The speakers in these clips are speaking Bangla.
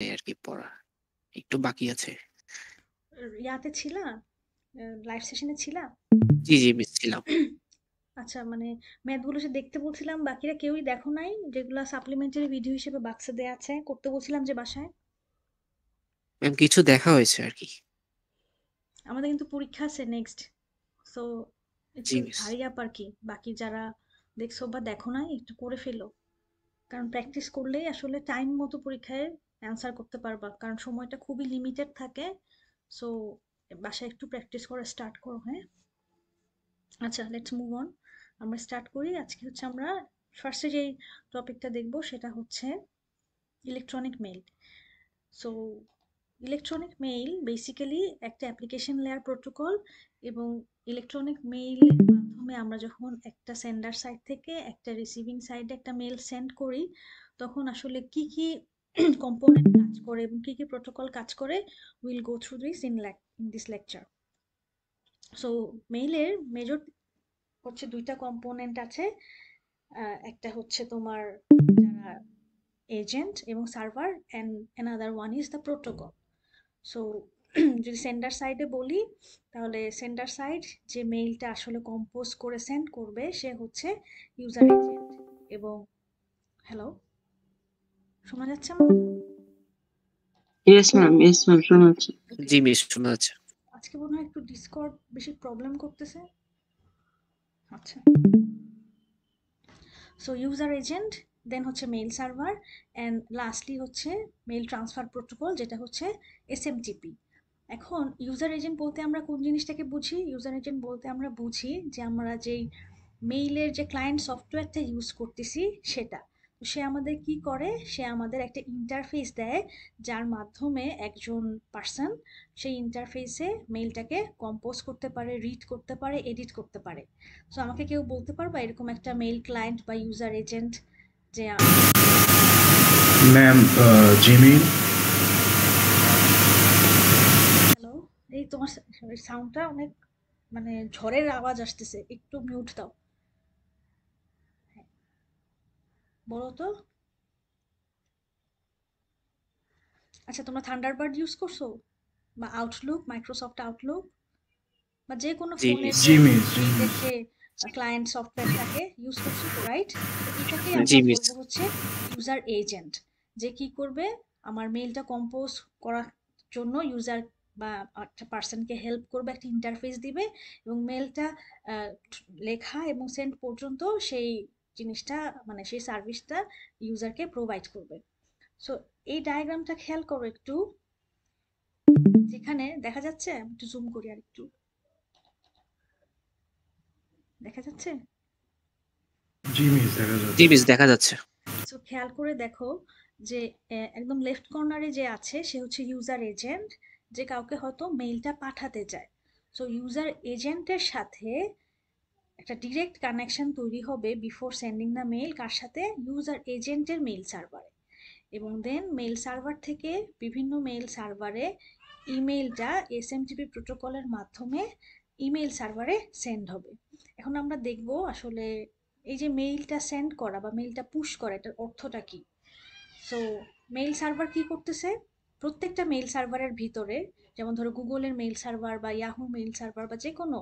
এই আরকি পড়া। একটু বাকি আছে। ইয়াতে ছিলা? লাইভ সেশনে ছিলা? জি, জি মিস ছিলাম। আচ্ছা মানে ম্যাথগুলো সে দেখতে বলছিলাম বাকিরা কেউই দেখো নাই? যেগুলা সাপ্লিমেন্টারি ভিডিও হিসেবে বাক্সে দেয়া আছে, করতে বলছিলাম যে বাসায়? ম্যাম কিছু দেখা হয়েছে আর কি আমাদের কিন্তু পরীক্ষা আছে নেক্সট। সো। হারি আপ আরকি। বাকি যারা দেখছ বা দেখো নাই একটু করে ফেলো। কারণ প্র্যাকটিস করলেই আসলে টাইম মতো পরীক্ষায় অ্যান্সার করতে পারবা। কারণ সময়টা খুবই লিমিটেড থাকে। সো বাসায় একটু প্র্যাকটিস করে স্টার্ট করো, হ্যাঁ? আচ্ছা লেটস মুভ অন। আমরা স্টার্ট করি। আজকে হচ্ছে আমরা ফার্স্টে যেই টপিকটা দেখব সেটা হচ্ছে electronic mail. So electronic mail basically একটা অ্যাপ্লিকেশন লেয়ার প্রোটোকল এবং ইলেকট্রনিক মেইলের মাধ্যমে আমরা যখন একটা সেন্ডার সাইড থেকে একটা রিসিভিং সাইডে একটা মেইল সেন্ড করি তখন আসলে কি কি কম্পোনেন্ট কাজ করে এবং কি কি প্রোটোকল কাজ করে will go through this in in this lecture so মেইলের major হচ্ছে দুইটা কম্পোনেন্ট আছে। একটা হচ্ছে তোমার এজেন্ট এবং server and another one is the protocol so যদি সেন্ডার সাইডে বলি, তাহলে সেন্ডার সাইড যে মেইলটা আসলে কম্পোজ করে সেন্ড করবে, সে হচ্ছে ইউজার এজেন্ট এবং হ্যালো শোনা যাচ্ছে আমার ইয়েস ম্যাম ইয়েস ম্যাম শোনা যাচ্ছে। জি মিস শোনা যাচ্ছে। আজকে মনে হয় একটু ডিসকর্ড বেশি প্রবলেম করতেছে। আচ্ছা। সো ইউজার এজেন্ট দেন হচ্ছে মেইল সার্ভার অ্যান্ড লাস্টলি হচ্ছে মেইল ট্রান্সফার প্রোটোকল যেটা হচ্ছে এসএমটিপি এখন ইউজার এজেন্ট বলতে আমরা কোন জিনিসটাকে বুঝি? ইউজার এজেন্ট বলতে আমরা বুঝি যে আমরা যেই মেইলের যে ক্লায়েন্ট সফটওয়্যারটা ইউজ করতেছি সেটা। সে আমাদের কি করে? সে আমাদের একটা ইন্টারফেস দেয় যার মাধ্যমে একজন পার্সন সেই ইন্টারফেসে মেইলটাকে কম্পোজ করতে পারে রিড করতে পারে এডিট করতে পারে। সো আমাকে কেউ বলতে পারবা এরকম একটা মেইল ক্লায়েন্ট বা ইউজার এজেন্ট যে ম্যাম জিমি হ্যালো এই তোমার সাউন্ডটা অনেক মানে ঝড়ের আওয়াজ আসতেছে একটু মিউট দাও হ্যাঁ। বলো তো। আচ্ছা তোমরা থান্ডারবার্ড ইউজ করছ? বা আউটলুক মাইক্রোসফট আউটলুক বা যে কোনো. যে ক্লায়েন্ট সফটওয়্যারটাকে ইউজ করছ তো রাইট এটাকে আমরা হচ্ছে ইউজার এজেন্ট যে কি করবে? আমার মেইলটা কম্পোজ করার জন্য ইউজার বা একটা পার্সনকে হেল্প করবে একটা ইন্টারফেস দিবে এবং মেলটা লেখা এবং সেন্ড পর্যন্ত সেই জিনিসটা মানে সেই সার্ভিসটা ইউজারকে প্রোভাইড করবে। সো এই ডায়াগ্রামটা খেয়াল করো একটু। যেখানে দেখা যাচ্ছে আমি একটু জুম করি আর একটু। দেখা যাচ্ছে? জি মিস দেখা যাচ্ছে। জি মিস দেখা যাচ্ছে। সো খেয়াল করে দেখো যে একদম লেফট কর্নারে যে আছে সে হচ্ছে ইউজার এজেন্ট যে কাউকে হয়তো মেইলটা পাঠাতে চায়। সো ইউজার এজেন্টের সাথে একটা ডিরেক্ট কানেকশন তৈরি হবে বিফোর সেন্ডিং দ্য মেইল কার সাথে? ইউজার এজেন্টের মেইল সার্ভারে এবং দেন মেইল সার্ভার থেকে বিভিন্ন মেইল সার্ভারে ইমেলটা ইমেইলটা এসএমটিপি প্রোটোকলের মাধ্যমে ইমেইল সার্ভারে সেন্ড হবে। এখন আমরা দেখব আসলে এই যে মেইলটা সেন্ড করা বা মেইলটা পুশ করা, এটার অর্থটা কি? সো মেইল সার্ভার কি করতেছে? প্রত্যেকটা মেইল সার্ভারের ভিতরে, যেমন ধরো গুগলের মেইল সার্ভার বা ইয়াহু মেইল সার্ভার বা যে কোনো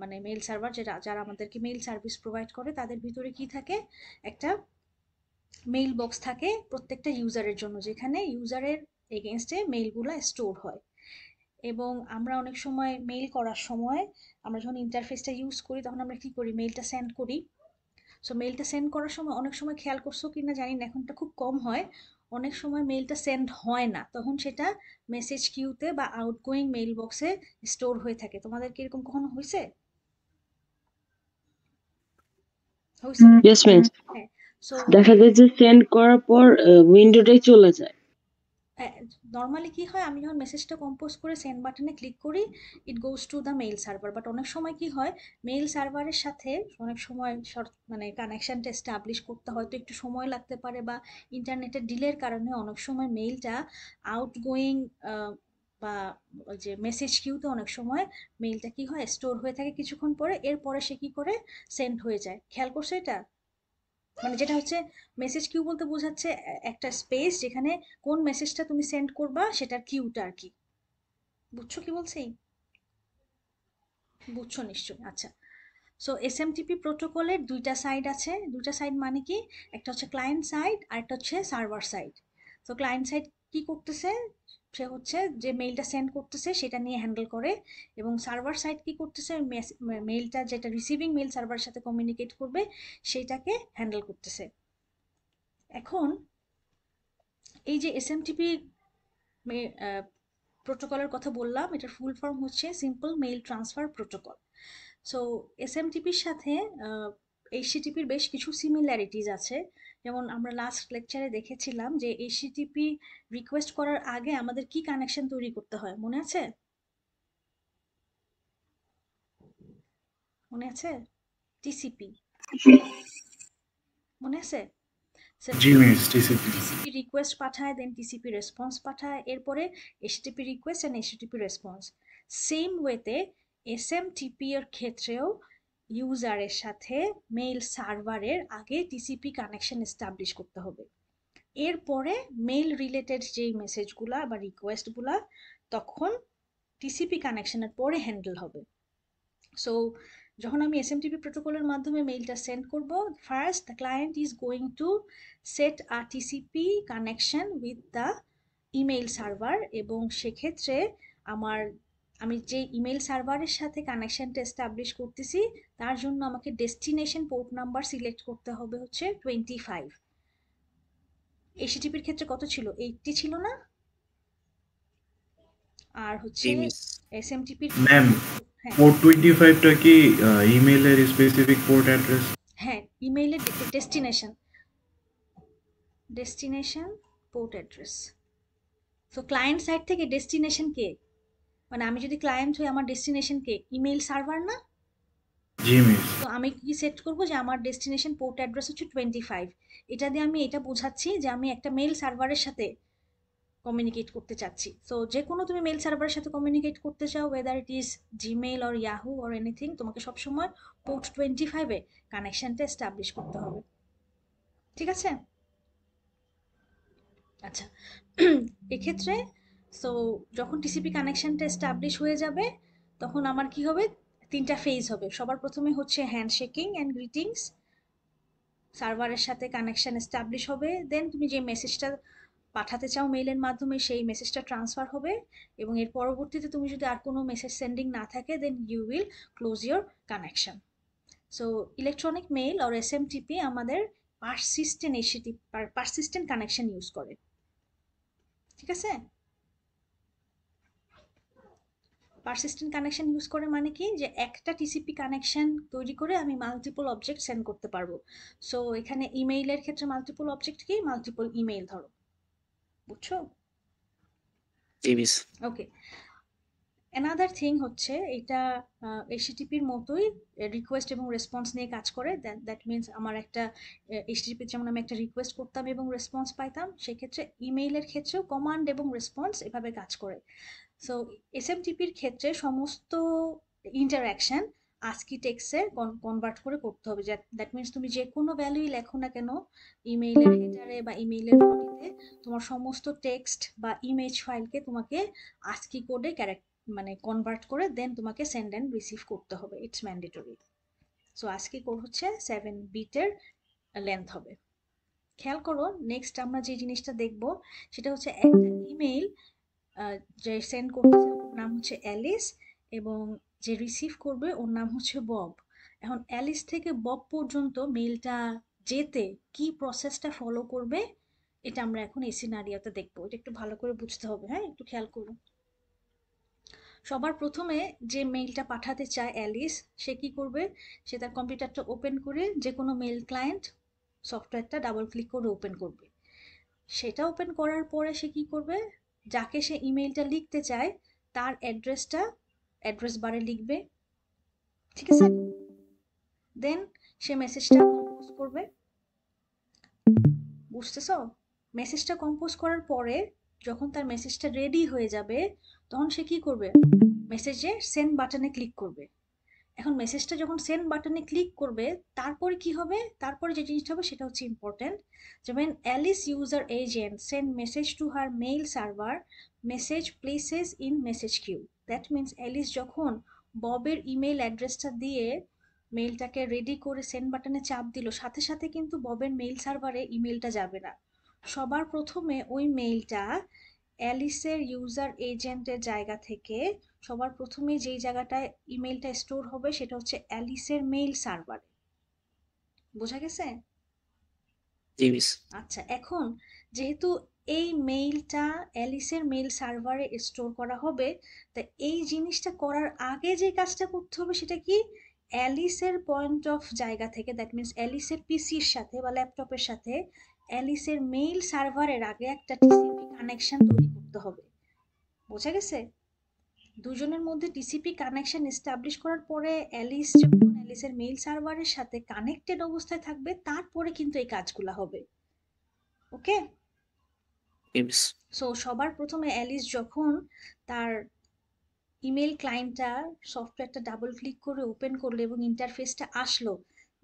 মানে মেইল সার্ভার যেটা, যারা আমাদেরকে মেল সার্ভিস প্রোভাইড করে, তাদের ভিতরে কি থাকে? একটা মেইল বক্স থাকে প্রত্যেকটা ইউজারের জন্য, যেখানে ইউজারের এগেনস্টে মেইলগুলো স্টোর হয়। এবং আমরা অনেক সময় মেইল করার সময়, আমরা যখন ইন্টারফেসটা ইউজ করি, তখন আমরা কি করি? মেইলটা সেন্ড করি। সো মেইলটা সেন্ড করার সময় অনেক সময় খেয়াল করছ কি না জানি না, এখনটা খুব কম হয়। অনেক সময় মেইলটা সেন্ড হয় না তখন সেটা মেসেজ কিউতে বা আউটগোয়িং মেইল বক্সে স্টোর হয়ে থাকে। তোমাদের কি এরকম কখনো হয়েছে? হ্যাঁ দেখা যায় যে সেন্ড করার পর উইন্ডোটাই চলে যায়। নর্মালি কি হয়, আমি যখন মেসেজটা কম্পোজ করে সেন্ড বাটনে ক্লিক করি it goes to the mail server but অনেক সময় কি হয় মেইল সার্ভারের সাথে অনেক সময় শর্ট মানে কানেকশানটা এস্টাবলিশ করতে হয়তো একটু সময় লাগতে পারে বা ইন্টারনেটের ডিলের কারণে অনেক সময় মেইলটা আউটগোয়িং বা যে মেসেজ কিউতে অনেক সময় মেইলটা কি হয় স্টোর হয়ে থাকে কিছুক্ষণ পরে, এরপরে সে কি করে সেন্ড হয়ে যায়। খেয়াল করছ এটা? মানে যেটা হচ্ছে মেসেজ কিউ বলতে বোঝাচ্ছে একটা স্পেস যেখানে কোন মেসেজটা তুমি সেন্ড করবা সেটার কিউটা আর কি। বুঝছ কি বলছি? বুঝছ নিশ্চয়ই আচ্ছা। সো এসএমটিপি প্রোটোকলের দুইটা সাইড আছে। দুইটা সাইড মানে কি? একটা হচ্ছে ক্লায়েন্ট সাইড আর একটা হচ্ছে সার্ভার সাইড তো ক্লায়েন্ট সাইড কি করতেছে? সে হচ্ছে যে মেইলটা সেন্ড করতেছে সেটা নিয়ে হ্যান্ডেল করে এবং সার্ভার সাইড কি করতেছে? মেইলটা যেটা রিসিভিং মেইল সার্ভারের সাথে কমিউনিকেট করবে সেটাকে হ্যান্ডেল করতেছে। এখন এই যে এসএমটিপি প্রোটোকলের কথা বললাম, এটার ফুল ফর্ম হচ্ছে simple mail transfer protocol so এসএমটিপির সাথে এইচটিপির বেশ কিছু সিমিলারিটিজ আছে। যেমন আমরা লাস্ট লেকচারে দেখেছিলাম যে এইচটিপি রিকোয়েস্ট করার আগে আমাদের কি কানেকশন তৈরি করতে হয় মনে আছে? মনে আছে? টিসিপি মনে আছে? টিসিপি রিকোয়েস্ট পাঠায় দেন টিসিপি রেসপন্স পাঠায় এরপরে HTTP request and HTTP response same ওয়েতে এসএমটিপি এর ক্ষেত্রেও ইউজারের সাথে মেইল সার্ভারের আগে টিসিপি কানেকশন এস্টাবলিশ করতে হবে। এরপরে মেইল রিলেটেড যেই মেসেজগুলা বা রিকোয়েস্টগুলা, তখন টিসিপি কানেকশনের পরে হ্যান্ডেল হবে। সো যখন আমি এসএমটিপি প্রোটোকলের মাধ্যমে মেইলটা সেন্ড করব, first the client is going to set a TCP connection with the email server এবং সেক্ষেত্রে আমার আমি যে ইমেল সার্ভারের সাথে কানেকশনটা এস্টাবলিশ করতেছি তার জন্য আমাকে ডেস্টিনেশন পোর্ট নাম্বার সিলেক্ট করতে হবে হচ্ছে টোয়েন্টি ফাইভ এইচটিপির ক্ষেত্রে কত ছিল? এইটটি ছিল না? আর হচ্ছে এসএমটিপির ম্যাম পোর্ট টোয়েন্টি ফাইভটা কি ইমেলের স্পেসিফিক পোর্ট অ্যাড্রেস হ্যাঁ ইমেইলের ডেস্টিনেশন ডেস্টিনেশন পোর্ট অ্যাড্রেস তো ক্লায়েন্ট সাইড থেকে ডেস্টিনেশন কে মানে আমি যদি ক্লায়েন্ট হই আমার ডেস্টিনেশন কে? ইমেইল সার্ভার না? তো আমি কি সেট করব যে আমার ডেস্টিনেশন পোর্ট অ্যাড্রেস হচ্ছে টোয়েন্টি ফাইভ এটা দিয়ে আমি এটা বোঝাচ্ছি যে আমি একটা মেল সার্ভারের সাথে কমিউনিকেট করতে চাচ্ছি। সো যে কোনো তুমি মেল সার্ভারের সাথে কমিউনিকেট করতে চাও whether it is Gmail or Yahoo or anything তোমাকে সবসময় পোর্ট টোয়েন্টি ফাইভে কানেকশনটা এস্টাবলিশ করতে হবে। ঠিক আছে? আচ্ছা। এক্ষেত্রে সো যখন টিসিপি কানেকশনটা এস্টাবলিশ হয়ে যাবে, তখন আমার কি হবে? তিনটা ফেজ হবে। সবার প্রথমে হচ্ছে হ্যান্ডশেকিং অ্যান্ড গ্রিটিংস সার্ভারের সাথে কানেকশন এস্টাবলিশ হবে। দেন তুমি যে মেসেজটা পাঠাতে চাও মেইলের মাধ্যমে, সেই মেসেজটা ট্রান্সফার হবে। এবং এর পরবর্তীতে তুমি যদি আর কোনো মেসেজ সেন্ডিং না থাকে then you will close your connection so electronic mail R S M TP আমাদের পারসিস্টেন্ট এসিটি পারসিস্টেন্ট কানেকশন ইউজ করে। ঠিক আছে? পারসিস্টেন্ট কানেকশন ইউজ করে মানে কি? যে একটা টিসিপি কানেকশন তৈরি করে আমি মাল্টিপল অবজেক্ট সেন্ড করতে পারব। সো এখানে ইমেইলের ক্ষেত্রে মাল্টিপল অবজেক্ট কি? মাল্টিপল ইমেইল ধরো। বুঝছ? ওকে অ্যানাদার থিং হচ্ছে এটা এইচটিপির মতোই রিকোয়েস্ট এবং রেসপন্স নিয়ে কাজ করে। দ্যাট মিনস আমার একটা এইচটিপির যেমন আমি একটা রিকোয়েস্ট করতাম এবং রেসপন্স পাইতাম সেক্ষেত্রে ইমেইলের ক্ষেত্রেও কমান্ড এবং রেসপন্স এভাবে কাজ করে। সো এসএমটিপির ক্ষেত্রে সমস্ত ইন্টারাকশন আজকি টেক্সে কনভার্ট করে করতে হবে। দ্যাট মিনস তুমি যে কোনো ভ্যালুই লেখো না কেন ইমেইলের হেডারে বা ইমেইলের বডিতে তোমার সমস্ত টেক্সট বা ইমেজ ফাইলকে তোমাকে আজকি কোডে ক্যারেক্ট মানে কনভার্ট করে দেন তোমাকে সেন্ড অ্যান্ড রিসিভ করতে হবে। ইটস ম্যান্ডেটরি সো আজকে কোড হচ্ছে সেভেন বিটের লেন্থ হবে। খেয়াল করো নেক্সট আমরা যে জিনিসটা দেখব, সেটা হচ্ছে একটা ইমেইল যে সেন্ড করতেছে, ওর নাম হচ্ছে অ্যালিস এবং যে রিসিভ করবে, ওর নাম হচ্ছে বব এখন অ্যালিস থেকে বব পর্যন্ত মেলটা যেতে কি প্রসেসটা ফলো করবে, এটা আমরা এখন এই সিনারিওতে দেখব। এটা একটু ভালো করে বুঝতে হবে হ্যাঁ? একটু খেয়াল করুন। সবার প্রথমে যে মেইলটা পাঠাতে চায় অ্যালিস সে কি করবে? সে তার কম্পিউটারটা ওপেন করে যে কোনো মেইল ক্লায়েন্ট সফটওয়্যারটা ডাবল ক্লিক করে ওপেন করবে। সেটা ওপেন করার পরে সে কি করবে? যাকে সে ইমেইলটা লিখতে চায়, তার অ্যাড্রেসটা অ্যাড্রেস বারে লিখবে। ঠিক আছে? দেন সে মেসেজটা কম্পোজ করবে। বুঝতেছ? মেসেজটা কম্পোজ করার পরে যখন তার মেসেজটা রেডি হয়ে যাবে, তখন সে কি করবে? মেসেজে সেন্ড বাটনে ক্লিক করবে। এখন মেসেজটা যখন সেন্ড বাটনে ক্লিক করবে, তারপরে কি হবে? তারপরে যে জিনিসটা হবে সেটা হচ্ছে ইম্পর্টেন্ট যেমন Alice user agent send message to her mail server message places in message queue that means Alice যখন ববের ইমেল অ্যাড্রেসটা দিয়ে মেইলটাকে রেডি করে সেন্ড বাটনে চাপ দিল, সাথে সাথে কিন্তু ববের মেইল সার্ভারে ইমেলটা যাবে না। সবার প্রথমে ওই মেইলটা অ্যালিসের ইউজার এজেন্টের জায়গা থেকে সবার প্রথমে যেই জায়গাটায় ইমেলটা স্টোর হবে সেটা হচ্ছে অ্যালিসের মেইল সার্ভারে বোঝা গেছে? আচ্ছা এখন যেহেতু এই মেইলটা অ্যালিসের মেইল সার্ভারে স্টোর করা হবে তা এই জিনিসটা করার আগে যে কাজটা করতে হবে সেটা কি? অ্যালিসের পয়েন্ট অফ জায়গা থেকে দ্যাট মিনস অ্যালিসের পিসির সাথে বা ল্যাপটপের সাথে অ্যালিসের মেইল সার্ভারের আগে একটা টিসিপি কানেকশন তৈরি করতে হবে। বোঝা গেছে? দুজনের মধ্যে টিসিপি কানেকশন এস্টাবলিশ করার পরে অ্যালিস যখন অ্যালিসের মেইল সার্ভারের সাথে কানেক্টেড অবস্থায় থাকবে তারপরে কিন্তু এই কাজগুলো হবে। ওকে সো সবার প্রথমে অ্যালিস যখন তার ইমেল ক্লায়েন্টটা সফটওয়্যারটা ডাবল ক্লিক করে ওপেন করল এবং ইন্টারফেসটা আসলো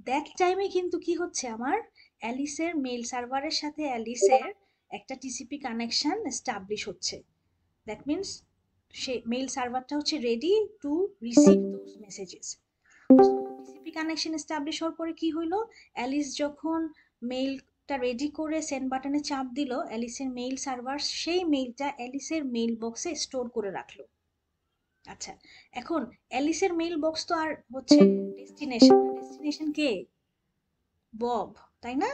দ্যাট টাইমে কিন্তু কি হচ্ছে আমার? অ্যালিসের মেইল সার্ভারের সাথে অ্যালিসের একটা টিসিপি কানেকশন এস্টাবলিশ হচ্ছে। দ্যাট মিনস সে মেইল সার্ভারটা হচ্ছে ready to receive those messages TCP connection establish হওয়ার পরে কি হইল? অ্যালিস যখন মেইলটা রেডি করে সেন্ড বাটনে চাপ দিল অ্যালিসের মেইল সার্ভার সেই মেইলটা অ্যালিসের মেইল বক্সে স্টোর করে রাখল। আচ্ছা এখন অ্যালিসের মেইল বক্স তো আর হচ্ছে ডেস্টিনেশন ডেস্টিনেশন কে? বব তাই না?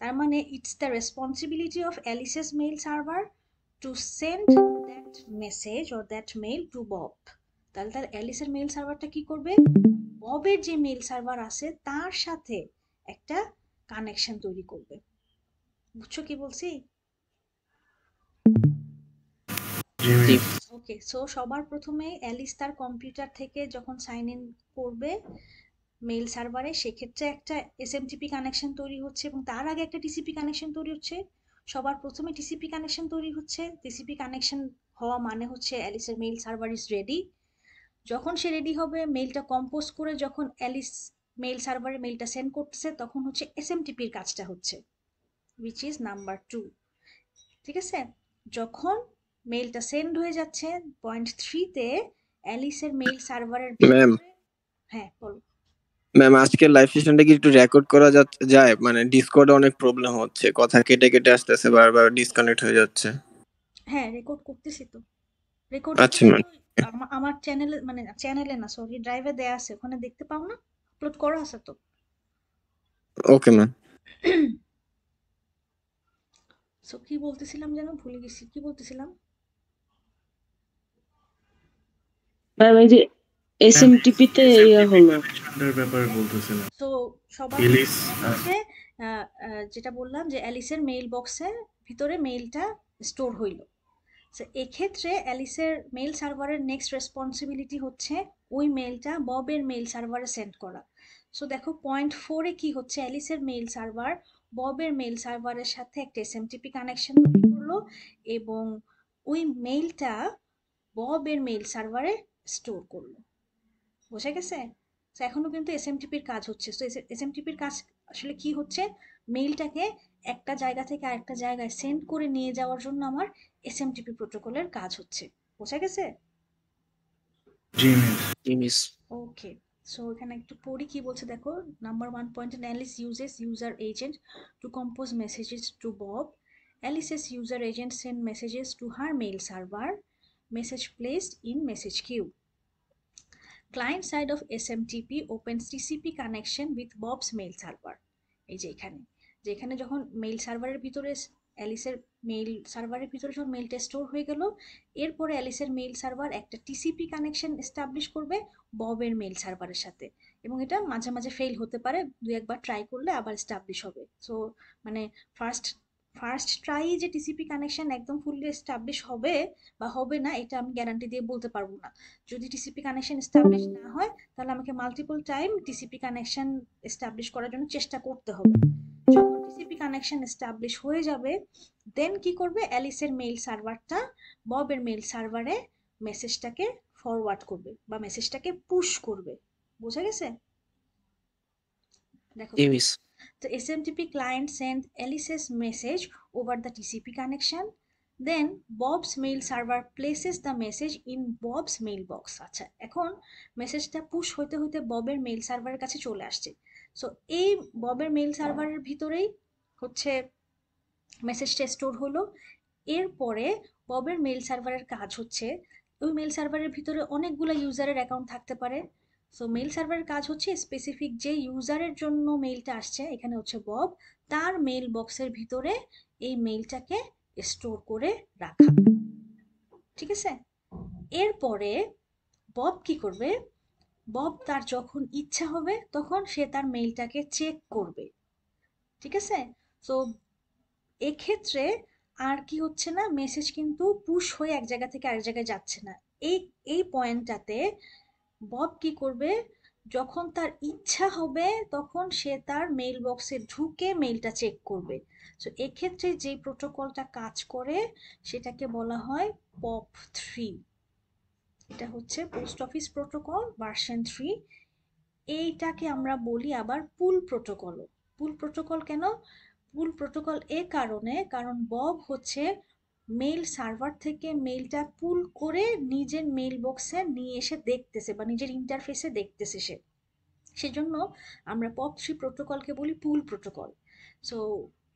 তার মানে it's the responsibility of Alice's mail server to send that message or that mail to Bob তাহলে তার অ্যালিসের মেইল সার্ভারটা কি করবে? ববের যে মেইল সার্ভার আছে, তার সাথে একটা কানেকশন তৈরি করবে। বুঝছ কি বলছি? ওকে সো সবার প্রথমে অ্যালিস তার কম্পিউটার থেকে যখন সাইন ইন করবে মেইল সার্ভারে সেক্ষেত্রে একটা এসএমটিপি কানেকশন তৈরি হচ্ছে এবং তার আগে একটা টিসিপি কানেকশন তৈরি হচ্ছে। সবার প্রথমে টিসিপি কানেকশন তৈরি হচ্ছে। টিসিপি কানেকশন হওয়া মানে হচ্ছে অ্যালিসের মেইল সার্ভার ইজ রেডি যখন সে রেডি হবে মেইলটা কম্পোজ করে যখন অ্যালিস মেইল সার্ভারে মেইলটা সেন্ড করতেছে তখন হচ্ছে এসএমটিপির কাজটা হচ্ছে উইচ ইজ নাম্বার টু ঠিক আছে? যখন মেইলটা সেন্ড হয়ে যাচ্ছে পয়েন্ট থ্রিতে অ্যালিসের মেইল সার্ভারের হ্যাঁ বলো। ম্যাম আজকের লাইভ সেশনটা কি একটু রেকর্ড করা যা- যায়? মানে ডিসকর্ডে অনেক প্রবলেম হচ্ছে। কথা কেটে কেটে আসতেছে বারবার ডিসকানেক্ট হয়ে যাচ্ছে। হ্যাঁ রেকর্ড করতেছি তো। রেকর্ড আচ্ছা, ম্যাম। আমার চ্যানেলে মানে চ্যানেলে না সরি ড্রাইভে দেয়া আছে। ওখানে দেখতে পাও না? আপলোড করা আছে তো। ওকে ম্যাম সো কি বলতেছিলাম যেন? ভুলে গেছি। কি বলতেছিলাম? ম্যাম এই যে এসএমটিপি তে ইয়ে হলো ব্যাপারে বলতেছিলাম। সো সবার যেটা বললাম যে অ্যালিসের মেইল বক্সের ভিতরে মেইলটা স্টোর হইল। সো এক্ষেত্রে অ্যালিসের মেইল সার্ভারের নেক্সট রেসপন্সিবিলিটি হচ্ছে ওই মেইলটা ববের মেইল সার্ভারে সেন্ড করা। সো দেখো পয়েন্ট ফোরে কি হচ্ছে? অ্যালিসের মেইল সার্ভার ববের মেইল সার্ভারের সাথে একটা এসএমটিপি কানেকশন তৈরি করল এবং ওই মেইলটা ববের মেইল সার্ভারে স্টোর করল। বোঝা গেছে? তো এখনও কিন্তু এসএমটিপির কাজ হচ্ছে। তো এসএমটিপির কাজ আসলে কি হচ্ছে? মেইলটাকে একটা জায়গা থেকে আরেকটা জায়গায় সেন্ড করে নিয়ে যাওয়ার জন্য আমার এসএমটিপি প্রোটোকলের কাজ হচ্ছে। বোঝা গেছে? ওকে সো এখানে একটু পড়ি কি বলছে দেখো। Number one point Alice uses user agent to compose messages to Bob Alice's user agent send messages to her mail server message placed in message queue client side of SMTP opens TCP connection with Bob's mail server. এই যে এখানে যে এখানে যখন মেইল সার্ভারের ভিতরে অ্যালিসের মেইল সার্ভারের ভিতরে যখন মেইলটা স্টোর হয়ে গেল, এরপরে অ্যালিসের মেইল সার্ভার একটা টিসিপি কানেকশন এস্টাবলিশ করবে ববের মেইল সার্ভারের সাথে। এবং এটা মাঝে মাঝে ফেল হতে পারে, দু একবার ট্রাই করলে আবার এস্টাবলিশ হবে। সো মানে ফার্স্ট ফার্স্ট ট্রাই যে টিসিপি কানেকশন একদম ফুললি এস্টাবলিশ হবে বা হবে না, এটা আমি গ্যারান্টি দিয়ে বলতে পারব না। যদি টিসিপি কানেকশন এস্টাবলিশ না হয়, তাহলে আমাকে multiple time TCP connection establish করার জন্য চেষ্টা করতে হবে। যখন টিসিপি কানেকশন এস্টাবলিশ হয়ে যাবে দেন কি করবে? অ্যালিসের মেইল সার্ভারটা ববের মেইল সার্ভারে মেসেজটাকে ফরওয়ার্ড করবে বা মেসেজটাকে পুশ করবে। বোঝা গেছে? দেখো The SMTP client sent Alice's message over the TCP connection. Then Bob's mail server places the message in Bob's mailbox. আচ্ছা এখন মেসেজটা পুশ হইতে হইতে ববের মেল সার্ভারের কাছে চলে আসছে সো এই ববের মেল সার্ভারের ভিতরেই হচ্ছে মেসেজটা স্টোর হলো এরপরে ববের মেল সার্ভারের কাজ হচ্ছে ওই মেল সার্ভারের ভিতরে অনেকগুলো ইউজারের অ্যাকাউন্ট থাকতে পারে সো মেল সার্ভারের কাজ হচ্ছে স্পেসিফিক যে ইউজারের জন্য মেইলটা আসছে, এখানে হচ্ছে বব তার মেইল বক্সের ভিতরে এই মেইলটাকে স্টোর করে রাখা। ঠিক আছে? এরপরে বব কি করবে? বব তার যখন ইচ্ছা হবে, তখন সে তার মেইলটাকে চেক করবে। ঠিক আছে? সো এক্ষেত্রে আর কি হচ্ছে না মেসেজ কিন্তু পুশ হয়ে এক জায়গা থেকে আরেক জায়গায় যাচ্ছে না। এই এই পয়েন্টটাতে বব কি করবে? যখন তার ইচ্ছা হবে, তখন সে তার মেইল বক্সে ঢুকে মেইলটা চেক করবে। সো এক্ষেত্রে যে প্রোটোকলটা কাজ করে, সেটাকে বলা হয় পপ থ্রি। এটা হচ্ছে post office protocol version three এইটাকে আমরা বলি আবার পুল প্রোটোকলও পুল প্রোটোকল কেন? পুল প্রোটোকল এ কারণে, কারণ বব হচ্ছে মেইল সার্ভার থেকে মেলটা পুল করে নিজের মেল বক্সে নিয়ে এসে দেখতেছে বা নিজের ইন্টারফেসে দেখতেছে সে। সেজন্য আমরা পপ থ্রি প্রোটোকলকে বলি pull protocol so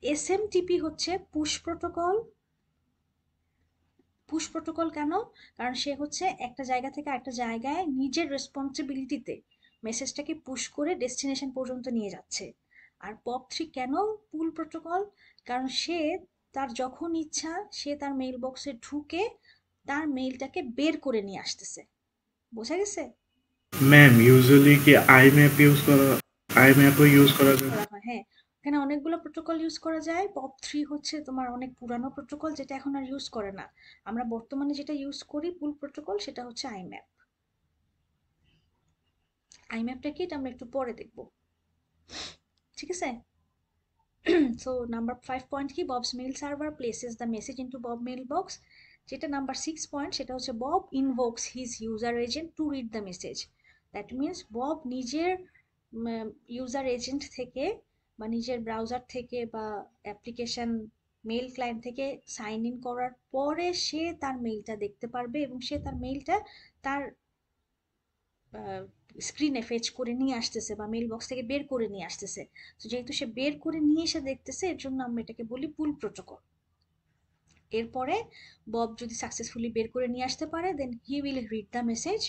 S M TP হচ্ছে পুশ প্রোটোকল পুশ প্রোটোকল কেন? কারণ সে হচ্ছে একটা জায়গা থেকে একটা জায়গায় নিজের রেসপন্সিবিলিটিতে মেসেজটাকে পুশ করে ডেস্টিনেশন পর্যন্ত নিয়ে যাচ্ছে। আর পপ থ্রি কেন পুল প্রোটোকল কারণ সে তার যখন ইচ্ছা সে তার মেইল বক্সে ঢুকে তার মেইলটাকে বের করে নিয়ে আসতেছে। বোঝা গেছে? ম্যাম ইউজুয়ালি কি আইম্যাপ ইউজ করা আইম্যাপও ইউজ করা যায়? হ্যাঁ এখানে অনেকগুলো প্রোটোকল ইউজ করা যায়। পপ থ্রি হচ্ছে তোমার অনেক পুরানো প্রোটোকল যেটা এখন আর ইউজ করে না। আমরা বর্তমানে যেটা ইউজ করি পুল প্রোটোকল সেটা হচ্ছে আইম্যাপ আইম্যাপটা কি? এটা আমরা একটু পরে দেখব। ঠিক আছে? সো নাম্বার ফাইভ পয়েন্ট কি? Bob's mail server places the message into Bob mail box যেটা নাম্বার সিক্স পয়েন্ট সেটা হচ্ছে Bob invokes his user agent to read the message that means Bob নিজের ইউজার এজেন্ট থেকে বা নিজের ব্রাউজার থেকে বা অ্যাপ্লিকেশন মেল ক্লায়েন্ট থেকে সাইন ইন করার পরে সে তার মেইলটা দেখতে পারবে এবং সে তার মেইলটা তার স্ক্রিনে ফেচ করে নিয়ে আসতেছে বা মেল বক্স থেকে বের করে নিয়ে আসতেছে। তো যেহেতু সে বের করে নিয়ে এসে দেখতেছে, এর জন্য আমরা এটাকে বলি পুল প্রোটোকল এরপরে বব যদি সাকসেসফুলি বের করে নিয়ে আসতে পারে then he will read the message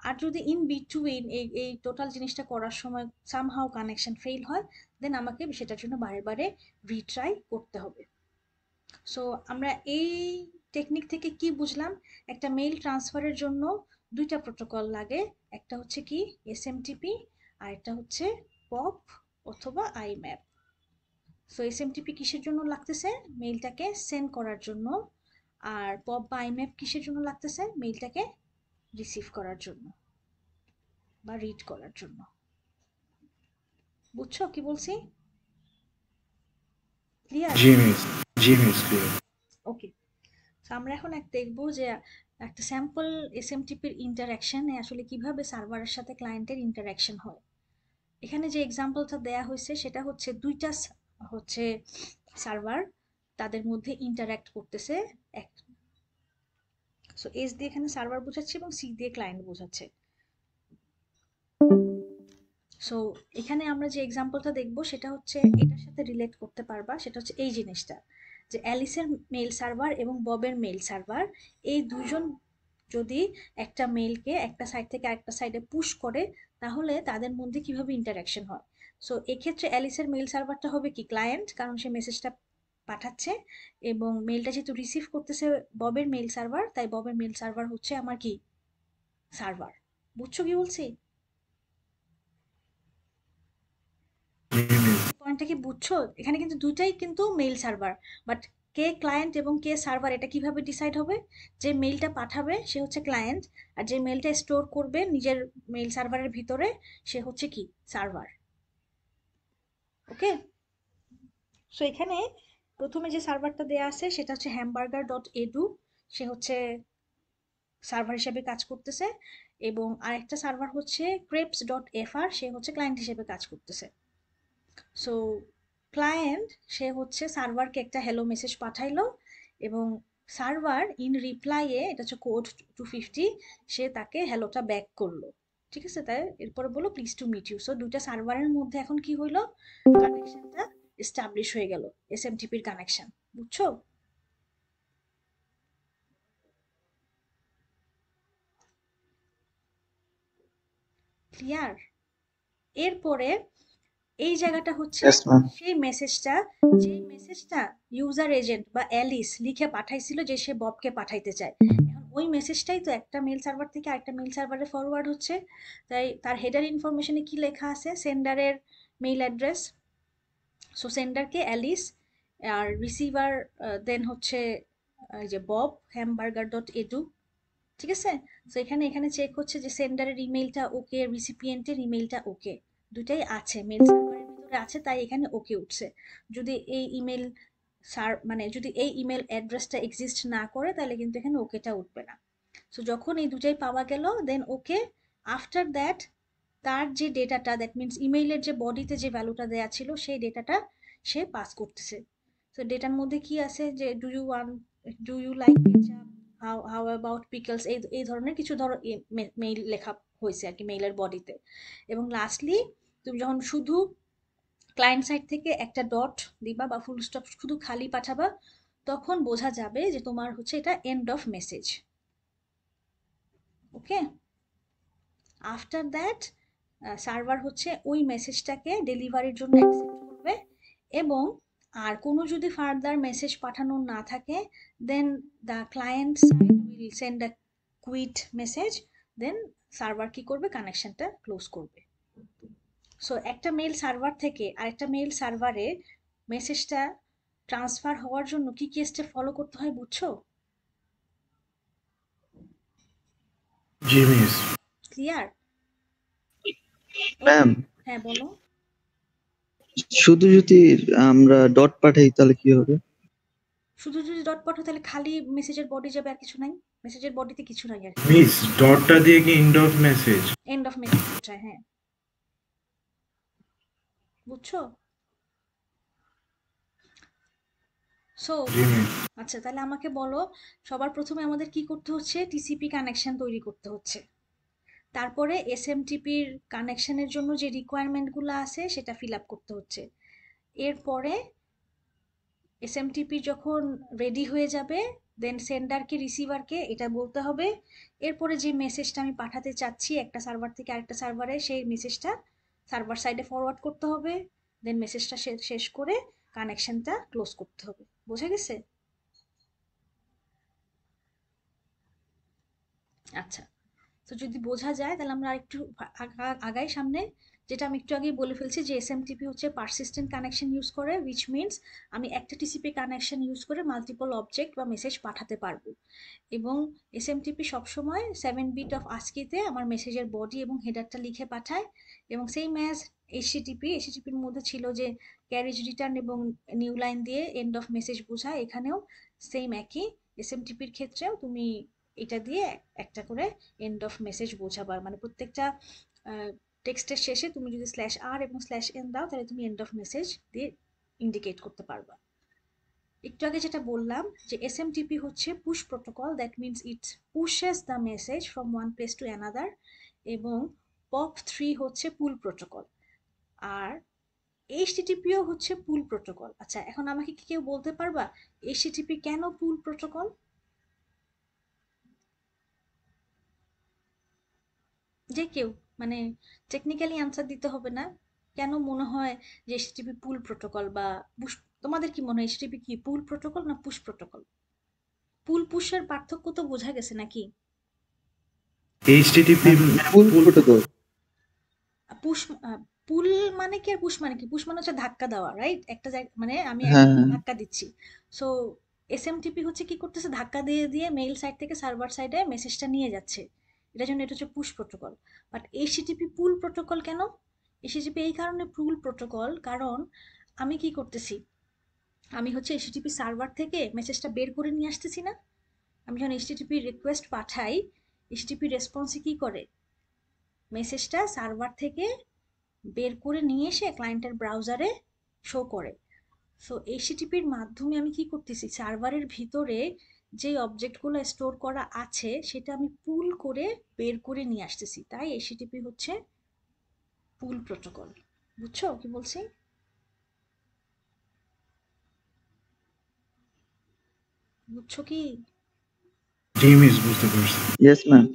আর যদি ইন বিটুইন এই এই টোটাল জিনিসটা করার সময় সামহাও কানেকশন ফেল হয় দেন আমাকে সেটার জন্য বারে বারে রিট্রাই করতে হবে। সো আমরা এই টেকনিক থেকে কি বুঝলাম? একটা মেইল ট্রান্সফারের জন্য দুইটা প্রোটোকল লাগে একটা হচ্ছে কি এসএমটিপি আর একটা হচ্ছে পপ অথবা আইম্যাপ সো এসএমটিপি কিসের জন্য লাগতেছে? মেইলটাকে সেন্ড করার জন্য। আর পপ বা আইম্যাপ কিসের জন্য লাগতেছে? মেইলটাকে রিসিভ করার জন্য বা রিড করার জন্য। বুঝছ কি বলছি? ক্লিয়ার জি মিস জি মিস ক্লিয়ার ওকে আমরা এখন এক দেখব যে একটা স্যাম্পল এসএমটিপির ইন্টারাকশনে আসলে কীভাবে সার্ভারের সাথে ক্লায়েন্টের ইন্টারাকশন হয়। এখানে যে এক্সাম্পলটা দেয়া হয়েছে, সেটা হচ্ছে দুইটা হচ্ছে সার্ভার তাদের মধ্যে ইন্টারাক্ট করতেছে এক। সো এস দিয়ে এখানে সার্ভার বোঝাচ্ছে এবং সি দিয়ে ক্লায়েন্ট বোঝাচ্ছে। সো এখানে আমরা যে এক্সাম্পলটা দেখব, সেটা হচ্ছে এটার সাথে রিলেট করতে পারবা, সেটা হচ্ছে এই জিনিসটা। যে অ্যালিসের মেল সার্ভার এবং ববের মেল সার্ভার, এই দুজন যদি একটা মেলকে একটা সাইড থেকে আরেকটা সাইডে পুশ করে, তাহলে তাদের মধ্যে কীভাবে ইন্টারাকশন হয়? সো এক্ষেত্রে অ্যালিসের মেল সার্ভারটা হবে কি ক্লায়েন্ট কারণ সে মেসেজটা পাঠাচ্ছে এবং মেলটা যেহেতু রিসিভ করতেছে ববের মেল সার্ভার, তাই ববের মেল সার্ভার হচ্ছে আমার কি? সার্ভার। বুঝছ কি বলছি? পয়েন্টটা কি বুঝছ? এখানে কিন্তু দুইটাই কিন্তু মেইল সার্ভার বাট কে ক্লায়েন্ট এবং কে সার্ভার এটা কীভাবে ডিসাইড হবে? যে মেইলটা পাঠাবে, সে হচ্ছে ক্লায়েন্ট আর যে মেইলটা স্টোর করবে নিজের মেইল সার্ভারের ভিতরে, সে হচ্ছে কি? সার্ভার ওকে সো এখানে প্রথমে যে সার্ভারটা দেয়া আছে, সেটা হচ্ছে হ্যামবার্গার ডট এডু সে হচ্ছে সার্ভার হিসেবে কাজ করতেছে, এবং আরেকটা সার্ভার হচ্ছে ক্রেপস ডট এফআর সে হচ্ছে ক্লায়েন্ট হিসেবে কাজ করতেছে। সো ক্লায়েন্ট সে হচ্ছে সার্ভারকে একটা হ্যালো মেসেজ পাঠাইলো এবং সার্ভার ইন রিপ্লাইয়ে এটা হচ্ছে কোড টু ফিফটি সে তাকে হ্যালোটা ব্যাক করল। ঠিক আছে? তাই এরপরে বলো please to meet you so দুইটা সার্ভারের মধ্যে এখন কি হইল? কানেকশনটা এস্টাবলিশ হয়ে গেল এস এম টিপির কানেকশন বুঝছ? ক্লিয়ার এরপরে এই জায়গাটা হচ্ছে সেই মেসেজটা যে মেসেজটা ইউজার এজেন্ট বা অ্যালিস লিখে পাঠাইছিল যে সে ববকে পাঠাইতে চায়। এখন ওই মেসেজটাই তো একটা মেল সার্ভার থেকে আরেকটা মেল সার্ভারে ফরওয়ার্ড হচ্ছে। তাই তার হেডার ইনফরমেশনে কি লেখা আছে? সেন্ডারের মেইল অ্যাড্রেস সো সেন্ডারকে অ্যালিস আর রিসিভার দেন হচ্ছে এই যে বব হ্যামবার্গার ডট এডু ঠিক আছে? সো এখানে এখানে চেক হচ্ছে যে সেন্ডারের ইমেলটা ওকে রিসিপিয়েন্টের ইমেলটা ওকে দুটাই আছে মেল ভিতরে আছে, তাই এখানে ওকে উঠছে। যদি এই ইমেল সার মানে যদি এই ইমেল অ্যাড্রেসটা এক্সিস্ট না করে, তাহলে কিন্তু এখানে ওকেটা উঠবে না। সো যখন এই দুটাই পাওয়া গেল দেন ওকে আফটার দ্যাট তার যে ডেটাটা দ্যাট মিনস ইমেইলের যে বডিতে যে ভ্যালুটা দেওয়া ছিল, সেই ডেটাটা সে পাস করতেছে। তো ডেটার মধ্যে কি আছে? যে do you want do you like how how about pickles এই এই ধরনের কিছু ধরো মেইল লেখা হয়েছে আর কি মেইলের বডিতে এবং লাস্টলি তুমি যখন শুধু ক্লায়েন্ট সাইড থেকে একটা ডট দিবা বা ফুল স্টপ শুধু খালি পাঠাবা, তখন বোঝা যাবে যে তোমার হচ্ছে এটা end of message okay after that server হচ্ছে ওই মেসেজটাকে ডেলিভারির জন্য অ্যাকসেপ্ট করবে এবং আর কোনো যদি ফার্দার মেসেজ পাঠানো না থাকে then the client side will send a quit message then server কি করবে? কানেকশনটা ক্লোজ করবে। সো একটা মেল সার্ভার থেকে আরেকটা মেল সার্ভারে মেসেজটা ট্রান্সফার হওয়ার জন্য কি কি স্টেপ ফলো করতে হয় বুঝছ? জি মিস ক্লিয়ার ম্যাম হ্যাঁ বলো। শুধু যদি আমরা ডট পাঠাই তাহলে কি হবে? শুধু যদি ডট পাঠাও তাহলে খালি মেসেজের বডি যাবে আর কিছু নাই? মেসেজের বডিতে কিছু নাই আর মিস ডটটা দিয়ে কি end of message end of message হ্যাঁ। বুঝছ? সো আচ্ছা তাহলে আমাকে বলো, সবার প্রথমে আমাদের কি করতে হচ্ছে? টিসিপি কানেকশন তৈরি করতে হচ্ছে। তারপরে এসএমটিপির কানেকশনের জন্য যে রিকোয়ারমেন্টগুলো আছে, সেটা ফিল আপ করতে হচ্ছে। এরপরে এসএমটিপি যখন রেডি হয়ে যাবে দেন সেন্ডারকে রিসিভারকে এটা বলতে হবে। এরপরে যে মেসেজটা আমি পাঠাতে চাচ্ছি, একটা সার্ভার থেকে আরেকটা সার্ভারে সেই মেসেজটা সার্ভার সাইডে ফরওয়ার্ড করতে হবে দেন মেসেজটা শেষ করে কানেকশনটা ক্লোজ করতে হবে। বোঝা গেছে? আচ্ছা। তো যদি বোঝা যায়, তাহলে আমরা একটু আগাই সামনে। যেটা আমি একটু আগেই বলে ফেলছি যে এসএমটিপি হচ্ছে পারসিস্টেন্ট কানেকশন ইউজ করে উইচ মিনস আমি একটা টিসিপি কানেকশন ইউজ করে মাল্টিপল অবজেক্ট বা মেসেজ পাঠাতে পারব। এবং এসএমটিপি সবসময় সেভেন বিট অফ আস্কিতে আমার মেসেজের বডি এবং হেডারটা লিখে পাঠায়। এবং সেই ম্যাচ এসিটিপি এসিটিপির মধ্যে ছিল যে ক্যারেজ রিটার্ন এবং নিউ লাইন দিয়ে এন্ড অফ মেসেজ বোঝায়, এখানেও সেম একই। এসএমটিপির ক্ষেত্রেও তুমি এটা দিয়ে একটা করে এন্ড অফ মেসেজ বোঝাবার মানে প্রত্যেকটা টেক্সটের শেষে তুমি যদি স্ল্যাশ আর এবং স্ল্যাশ এন দাও, তাহলে তুমি এন্ড অফ মেসেজ দিয়ে ইন্ডিকেট করতে পারবা। একটু আগে যেটা বললাম যে এসএমটিপি হচ্ছে push protocol that means it's pushes the message from one place to another এবং পপ থ্রি হচ্ছে পুল প্রোটোকল আর এইচটিটিপিও হচ্ছে পুল প্রোটোকল আচ্ছা এখন আমাকে কি কেউ বলতে পারবা এইচটিটিপি কেন পুল প্রোটোকল যে কেউ মানে টেকনিক্যালি আনসার দিতে হবে না। কেন মনে হয় যে এইচটিপি পুল প্রোটোকল বা পুশ তোমাদের কি মনে হয় এইচটিপি কি পুল প্রোটোকল না পুশ প্রোটোকল পুল পুশের পার্থক্য তো বোঝা গেছে নাকি? HTTP full protocol push pull মানে কি আর পুশ মানে কি? পুশ মানে হচ্ছে ধাক্কা দেওয়া রাইট একটা জায়গা মানে আমি একটা হ্যাঁ। ধাক্কা দিচ্ছি। সো এসএমটিপি হচ্ছে কি করতেছে? ধাক্কা দিয়ে দিয়ে মেইল সাইড থেকে সার্ভার সাইডে মেসেজটা নিয়ে যাচ্ছে। এটার জন্য এটা হচ্ছে push protocol but HTTP pull protocol কেন? এইচটিপি এই কারণে পুল প্রোটোকল কারণ আমি কি করতেছি? আমি হচ্ছে এইচটিপি সার্ভার থেকে মেসেজটা বের করে নিয়ে আসতেছি না। আমি যখন এইচটিটিপি রিকোয়েস্ট পাঠাই এইচটিপি রেসপন্সে কি করে? মেসেজটা সার্ভার থেকে বের করে নিয়ে এসে ক্লায়েন্টের ব্রাউজারে শো করে। সো এইচটিপির মাধ্যমে আমি কি করতেছি? সার্ভারের ভিতরে যে অবজেক্টগুলো স্টোর করা আছে সেটা আমি পুল করে বের করে নিয়ে আসতেছি। তাই এইচটিপি হচ্ছে পুল প্রোটোকল বুঝছ কি বলছি? বুঝছ কি? জি মিস বুঝতে পারছি। Yes ma'am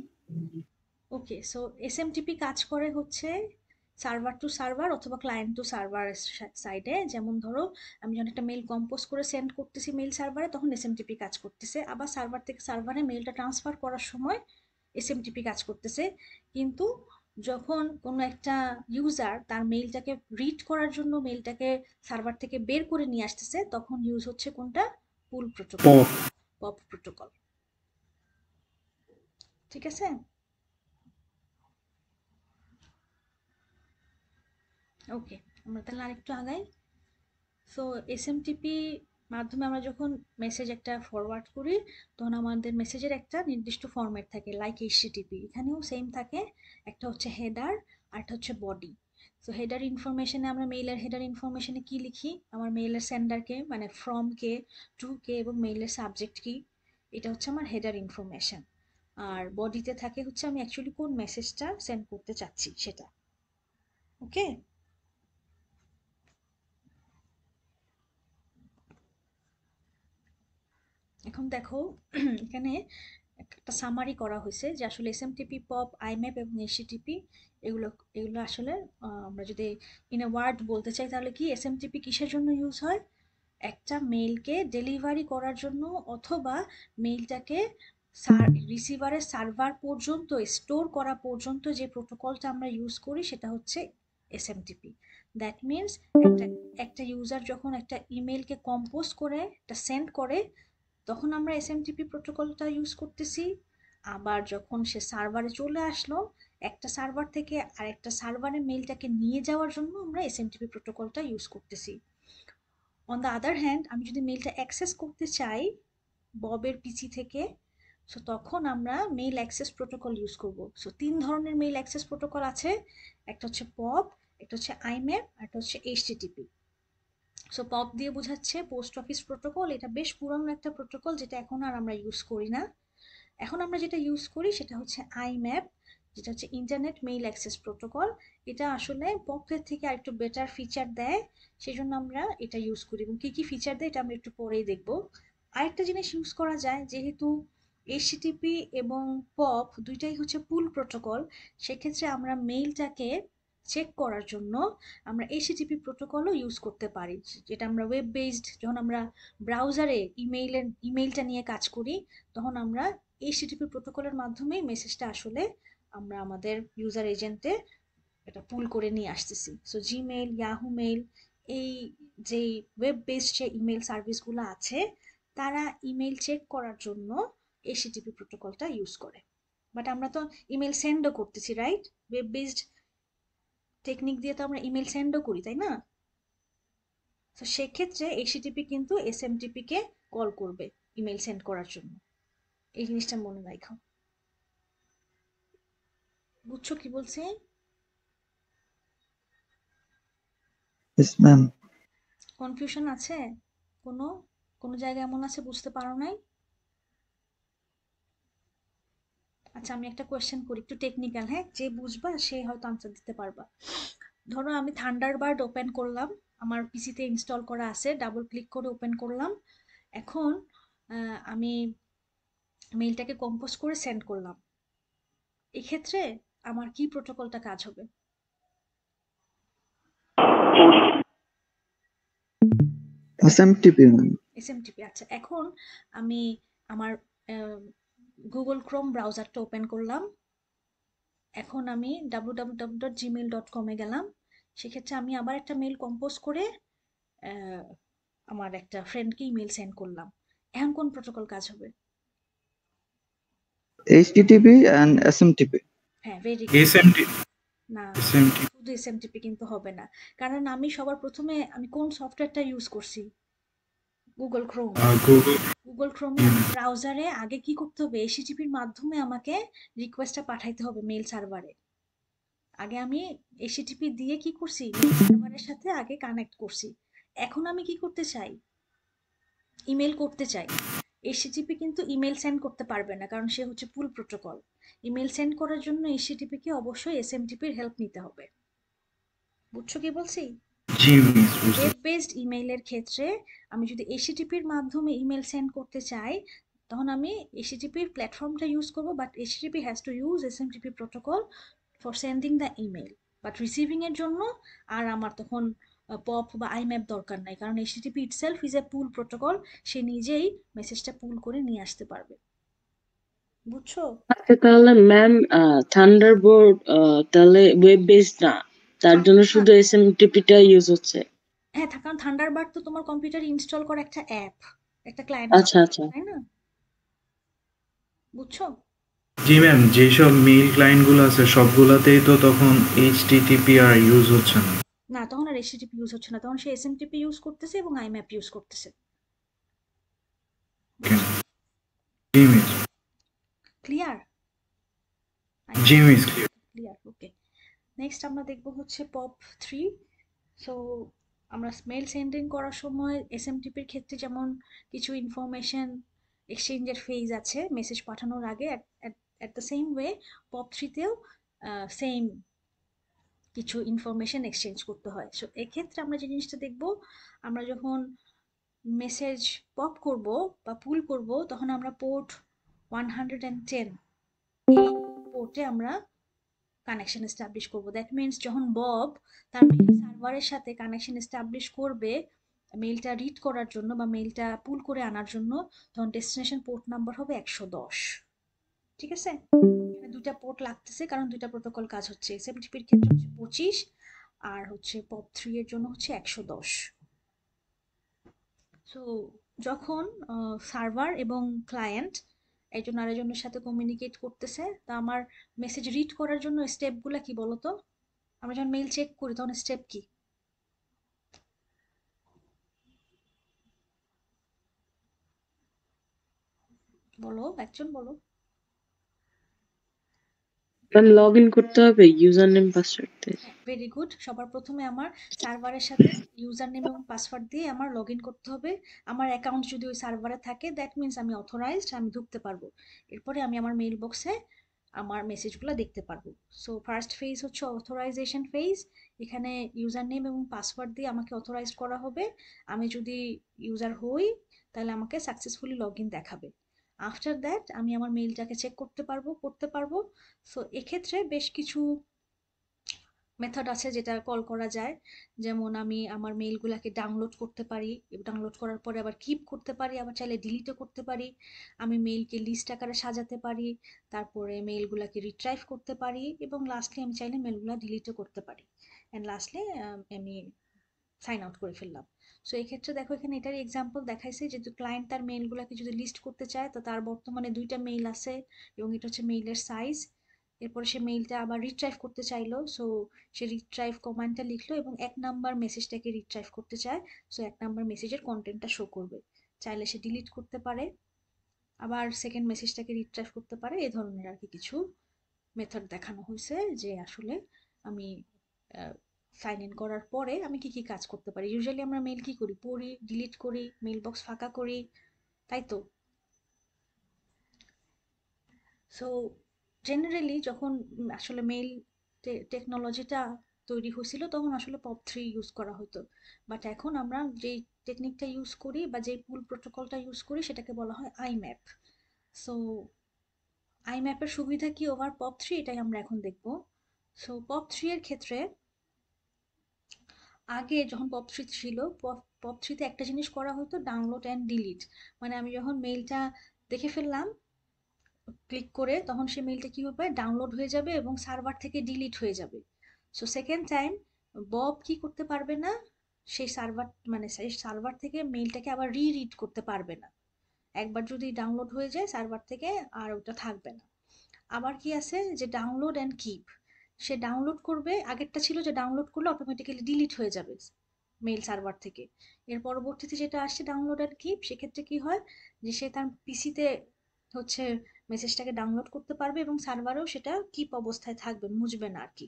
okay so SMTP কাজ করে হচ্ছে সার্ভার টু সার্ভার অথবা ক্লায়েন্ট টু সার্ভার সাইডে যেমন ধরো আমি যখন একটা মেল কম্পোজ করে সেন্ড করতেছি মেল সার্ভারে তখন এসএমটিপি কাজ করতেছে। আবার সার্ভার থেকে সার্ভারে মেলটা ট্রান্সফার করার সময় এসএমটিপি কাজ করতেছে। কিন্তু যখন কোনো একটা ইউজার তার মেইলটাকে রিড করার জন্য মেইলটাকে সার্ভার থেকে বের করে নিয়ে আসতেছে তখন ইউজ হচ্ছে কোনটা? পুল প্রোটোকল পপ প্রোটোকল ঠিক আছে? ওকে, আমরা তাহলে আরেকটু আগাই। সো এসএমটিপি মাধ্যমে আমরা যখন মেসেজ একটা ফরওয়ার্ড করি, তখন আমাদের মেসেজের একটা নির্দিষ্ট ফরম্যাট থাকে লাইক এইচটিটিপি এখানেও সেম থাকে, একটা হচ্ছে হেডার আর একটা হচ্ছে বডি সো হেডার ইনফরমেশনে আমরা মেইলের হেডার ইনফরমেশনে কি লিখি? আমার মেইলের সেন্ডারকে মানে ফ্রম কে টু কে এবং মেইলের সাবজেক্ট কি? এটা হচ্ছে আমার হেডার ইনফরমেশন আর বডিতে থাকে হচ্ছে আমি অ্যাকচুয়ালি কোন মেসেজটা সেন্ড করতে চাচ্ছি সেটা। ওকে এখন দেখো, এখানে একটা সামারি করা হয়েছে যে আসলে এসএমটিপি পপ আইম্যাপ এবং এসিটিপি এগুলো এগুলো আসলে আমরা যদি ইন এ ওয়ার্ড বলতে চাই তাহলে কি এসএমটিপি কিসের জন্য ইউজ হয়? একটা মেইলকে ডেলিভারি করার জন্য অথবা মেইলটাকে রিসিভারের সার্ভার পর্যন্ত স্টোর করা পর্যন্ত যে প্রোটোকলটা আমরা ইউজ করি সেটা হচ্ছে এসএমটিপি দ্যাট মিনস একটা একটা ইউজার যখন একটা ইমেলকে কম্পোজ করে, একটা সেন্ড করে তখন আমরা এসএমটিপি প্রোটোকলটা ইউজ করতেছি। আবার যখন সে সার্ভারে চলে আসলো, একটা সার্ভার থেকে আরেকটা সার্ভারে মেইলটাকে নিয়ে যাওয়ার জন্য আমরা এসএমটিপি প্রোটোকলটা ইউজ করতেছি। অন দ্য আদার হ্যান্ড আমি যদি মেইলটা অ্যাক্সেস করতে চাই ববের পিসি থেকে সো তখন আমরা মেইল অ্যাক্সেস প্রোটোকল ইউজ করব। সো তিন ধরনের মেইল অ্যাক্সেস প্রোটোকল আছে, একটা হচ্ছে পপ একটা হচ্ছে আইম্যাপ, আর একটা হচ্ছে এইচটিটিপি সো পপ দিয়ে বোঝাচ্ছে পোস্ট অফিস প্রোটোকল এটা বেশ পুরানো একটা প্রোটোকল যেটা এখন আর আমরা ইউজ করি না। এখন আমরা যেটা ইউজ করি সেটা হচ্ছে আইম্যাপ যেটা হচ্ছে ইন্টারনেট মেইল অ্যাক্সেস প্রোটোকল এটা আসলে পপের থেকে আরেকটু বেটার ফিচার দেয় সেই জন্য আমরা এটা ইউজ করি। এবং কী কী ফিচার দেয় এটা আমরা একটু পরেই দেখব। আরেকটা জিনিস ইউজ করা যায়, যেহেতু এইচটিপি এবং পপ দুইটাই হচ্ছে পুল প্রোটোকল সেক্ষেত্রে আমরা মেইলটাকে চেক করার জন্য আমরা এইচটিপি প্রোটোকলও ইউজ করতে পারি। যেটা আমরা ওয়েব বেসড যখন আমরা ব্রাউজারে ইমেইলের ইমেইলটা নিয়ে কাজ করি, তখন আমরা এইচটিপি প্রোটোকলের মাধ্যমেই মেসেজটা আসলে আমরা আমাদের ইউজার এজেন্টে এটা পুল করে নিয়ে আসতেছি। সো জিমেইল ইয়াহু মেইল এই যে ওয়েব বেসড যে ইমেল সার্ভিসগুলো আছে, তারা ইমেল চেক করার জন্য এইচটিপি প্রোটোকলটা ইউজ করে। বাট আমরা তো ইমেল সেন্ডও করতেছি রাইট ওয়েব বেসড টেকনিক দিয়ে তো আমরা ইমেল সেন্ডও করি তাই না? তো সেক্ষেত্রে এসিটিপি কিন্তু এসএমটিপি কে কল করবে ইমেল সেন্ড করার জন্য। এই জিনিসটা মনে রাখো। বুঝছ কি বলছি? কনফিউশন আছে? কোনো? কোনো জায়গায় এমন আছে? বুঝতে পারো নাই? আচ্ছা আমি একটা কোয়েশ্চেন করি একটু টেকনিক্যাল হ্যাঁ? যে বুঝবা সে হয়তো আনসার দিতে পারবা। ধরো আমি থান্ডারবার্ড ওপেন করলাম আমার পিসিতে ইনস্টল করা আছে ডাবল ক্লিক করে ওপেন করলাম। এখন আমি মেইলটাকে কম্পোজ করে সেন্ড করলাম। এক্ষেত্রে আমার কি প্রোটোকলটা কাজ হবে? এসএমটিপি আচ্ছা। এখন আমি আমার গুগল ক্রোম ব্রাউজারটা ওপেন করলাম। এখন আমি W W W dot Gmail dot কমে গেলাম। সেক্ষেত্রে আমি আবার একটা মেল কম্পোজ করে আহ, আমার একটা ফ্রেন্ডকে ইমেল সেন্ড করলাম। এখন কোন প্রোটোকল কাজ হবে? এইচটিটিপি এন্ড এসএমটিপি হ্যাঁ ভেরি এসএমটি না শুধু এসএমটিপি কিন্তু হবে না। কারণ আমি সবার প্রথমে আমি কোন সফটওয়্যারটা ইউজ করছি? গুগল ক্রোম গুগল ক্রোমে ব্রাউজারে আগে কি করতে হবে? এসিটিপির মাধ্যমে আমাকে রিকোয়েস্টটা পাঠাইতে হবে মেল সার্ভারে আগে আমি এসিটিপি দিয়ে কি করছি? সার্ভারের সাথে আগে কানেক্ট করছি। এখন আমি কি করতে চাই? ইমেল করতে চাই। এসিটিপি কিন্তু ইমেল সেন্ড করতে পারবে না কারণ সে হচ্ছে পুল প্রোটোকল ইমেল সেন্ড করার জন্য এসিটিপি কে অবশ্যই এসএমটিপির হেল্প নিতে হবে। বুঝছ কি বলছি? ওয়েব বেসড ইমেইলের ক্ষেত্রে আমি যদি এসিটিপির মাধ্যমে ইমেল সেন্ড করতে চাই তখন আমি এসিটিপির প্ল্যাটফর্মটা ইউজ করব but HTTP has to use SMTP protocol for sending the email but receiving এর জন্য আর আমার তখন পপ বা আইম্যাপ দরকার নাই কারণ HTTP itself is a pull protocol সে নিজেই মেসেজটা পুল করে নিয়ে আসতে পারবে। বুঝছ? আচ্ছা তাহলে ম্যাম থান্ডারবোর্ড তাহলে ওয়েব বেসড না? তার জন্য শুধু এসএমটিপিটা ইউজ হচ্ছে। হ্যাঁ থাকার থান্ডারবার্ড তো তোমার কম্পিউটার ইনস্টল করা একটা অ্যাপ একটা ক্লায়েন্ট আচ্ছা আচ্ছা। তাই না? বুঝছ? জি ম্যাম যেসব মেইল ক্লায়েন্টগুলো আছে সবগুলাতেই তো তখন এইচটিটিপি আর ইউজ হচ্ছে না। না তখন আর এসটিপি ইউজ হচ্ছে না তখন সে এসএমটিপি ইউজ করতেছে এবং আইম্যাপ ইউজ করতেছে। জি মিস ক্লিয়ার জি মিস ক্লিয়ার ওকে নেক্সট আমরা দেখব হচ্ছে পপ থ্রি সো আমরা মেল সেন্ডিং করার সময় এস এসএমটিপির ক্ষেত্রে যেমন কিছু ইনফরমেশন এক্সচেঞ্জের ফেজ আছে মেসেজ পাঠানোর আগে at the same way POP থ্রিতেও same কিছু ইনফরমেশন এক্সচেঞ্জ করতে হয়। সো এক্ষেত্রে আমরা যে জিনিসটা দেখব, আমরা যখন মেসেজ পপ করব বা পুল করব, তখন আমরা port one hundred and ten পোর্টে আমরা কানেকশন এস্টাবলিশ করব। দ্যাট মিনস যখন বব তার মেইল সার্ভারের সাথে কানেকশন এস্টাবলিশ করবে মেইলটা রিড করার জন্য বা মেইলটা পুল করে আনার জন্য, তখন ডেস্টিনেশন পোর্ট নাম্বার হবে একশো দশ। ঠিক আছে? এখানে দুটা পোর্ট লাগতেছে, কারণ দুইটা প্রোটোকল কাজ হচ্ছে। এসএমটিপির ক্ষেত্রে হচ্ছে পঁচিশ, আর হচ্ছে পপ থ্রি এর জন্য হচ্ছে একশো দশ। সো যখন সার্ভার এবং ক্লায়েন্ট একজন আরেকজনের সাথে কমিউনিকেট করতেছে। তা আমার মেসেজ রিড করার জন্য স্টেপগুলো কি বলতো? আমরা যখন মেইল চেক করি, তখন স্টেপ কি? বলো, একজন বলো। ম্যাম লগ ইন করতে হবে ইউজার নেম পাসওয়ার্ড দিয়ে ভেরি গুড সবার প্রথমে আমার সার্ভারের সাথে ইউজার নেম এবং পাসওয়ার্ড দিয়ে আমার লগ ইন করতে হবে। আমার অ্যাকাউন্ট যদি ওই সার্ভারে থাকে দ্যাট মিনস আমি অথরাইজড আমি ঢুকতে পারব। এরপরে আমি আমার মেইল বক্সে আমার মেসেজগুলো দেখতে পারব। সো ফার্স্ট ফেজ হচ্ছে অথরাইজেশন ফেজ এখানে ইউজার নেম এবং পাসওয়ার্ড দিয়ে আমাকে অথরাইজ করা হবে। আমি যদি ইউজার হই, তাহলে আমাকে সাকসেসফুলি লগ ইন দেখাবে। আফটার দ্যাট আমি আমার মেইলটাকে চেক করতে পারব করতে পারব। সো এক্ষেত্রে বেশ কিছু মেথড আছে যেটা কল করা যায়। যেমন আমি আমার মেইলগুলোকে ডাউনলোড করতে পারি ডাউনলোড করার পরে আবার কিপ করতে পারি, আবার চাইলে ডিলিটও করতে পারি। আমি মেইলকে লিস্ট আকারে সাজাতে পারি, তারপরে মেইলগুলোকে রিট্রাইভ করতে পারি, এবং লাস্টলি আমি চাইলে মেইলগুলো ডিলিটও করতে পারি। অ্যান্ড লাস্টলি আমি সাইন আউট করে ফেললাম। সো এক্ষেত্রে দেখো এখানে এটার এক্সাম্পল দেখাইছে যে ক্লায়েন্ট তার মেইলগুলোকে যদি লিস্ট করতে চায়, তো তার বর্তমানে দুইটা মেইল আছে এবং এটা হচ্ছে মেইলের সাইজ এরপরে সে মেইলটা আবার রিট্রাইভ করতে চাইলো সো সে রিট্রাইভ কমান্ডটা লিখলো এবং এক নাম্বার মেসেজটাকে রিট্রাইভ করতে চায় সো এক নাম্বার মেসেজের কন্টেন্টটা শো করবে। চাইলে সে ডিলিট করতে পারে, আবার সেকেন্ড মেসেজটাকে রিট্রাইভ করতে পারে। এ ধরনের আর কি কিছু মেথড দেখানো হয়েছে যে আসলে আমি সাইন ইন করার পরে আমি কি কি কাজ করতে পারি? ইউজুয়ালি আমরা মেইল কি করি? পড়ি ডিলিট করি মেইল বক্স ফাঁকা করি, তাই তো? সো জেনারেলি যখন আসলে মেইল টেকনোলজিটা তৈরি হয়েছিল তখন আসলে পপ থ্রি ইউজ করা হতো। বাট এখন আমরা যেই টেকনিকটা ইউজ করি বা যেই পুল প্রোটোকলটা ইউজ করি সেটাকে বলা হয় আইম্যাপ সো আইম্যাপের সুবিধা কি ওভার পপ থ্রি এটাই আমরা এখন দেখব। সো পপ থ্রি এর ক্ষেত্রে আগে যখন পপ ছিল, পপ একটা জিনিস করা হতো ডাউনলোড অ্যান্ড ডিলিট মানে আমি যখন মেইলটা দেখে ফেললাম ক্লিক করে, তখন সে মেইলটা কী হবে? ডাউনলোড হয়ে যাবে এবং সার্ভার থেকে ডিলিট হয়ে যাবে। সো সেকেন্ড টাইম বব কি করতে পারবে না? সেই সার্ভার মানে সেই সার্ভার থেকে মেইলটাকে আবার রি রিড করতে পারবে না। একবার যদি ডাউনলোড হয়ে যায় সার্ভার থেকে আর ওটা থাকবে না। আবার কি আছে? যে ডাউনলোড অ্যান্ড কিপ সে ডাউনলোড করবে, আগেরটা ছিল যে ডাউনলোড করলে অটোমেটিক্যালি ডিলিট হয়ে যাবে মেল সার্ভার থেকে। এর পরবর্তীতে যেটা আসছে ডাউনলোড আর কিপ সেক্ষেত্রে কি হয় যে সে তার পিসিতে হচ্ছে মেসেজটাকে ডাউনলোড করতে পারবে এবং সার্ভারেও সেটা কিপ অবস্থায় থাকবে, মুছবে না আর কি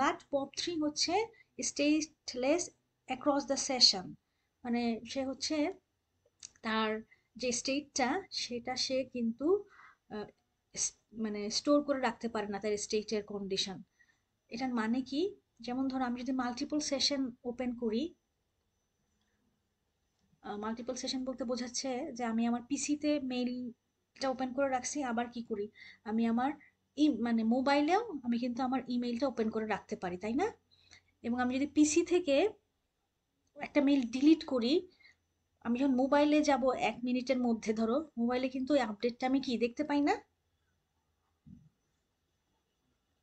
বাট পপ থ্রি হচ্ছে স্টেটলেস অ্যাক্রস দ্য সেশন মানে সে হচ্ছে তার যে স্টেটটা সেটা সে কিন্তু মানে স্টোর করে রাখতে পারে না তার স্টেটের কন্ডিশন এটার মানে কি? যেমন ধরো, আমি যদি মাল্টিপল সেশন ওপেন করি মাল্টিপল সেশন বলতে বোঝাচ্ছে যে আমি আমার পিসিতে মেইলটা ওপেন করে রাখছি, আবার কি করি? আমি আমার ই মানে মোবাইলেও আমি কিন্তু আমার ইমেইলটা ওপেন করে রাখতে পারি, তাই না? এবং আমি যদি পিসি থেকে একটা মেইল ডিলিট করি, আমি যখন মোবাইলে যাব এক মিনিটের মধ্যে ধরো মোবাইলে কিন্তু ওই আপডেটটা আমি কি দেখতে পাই না?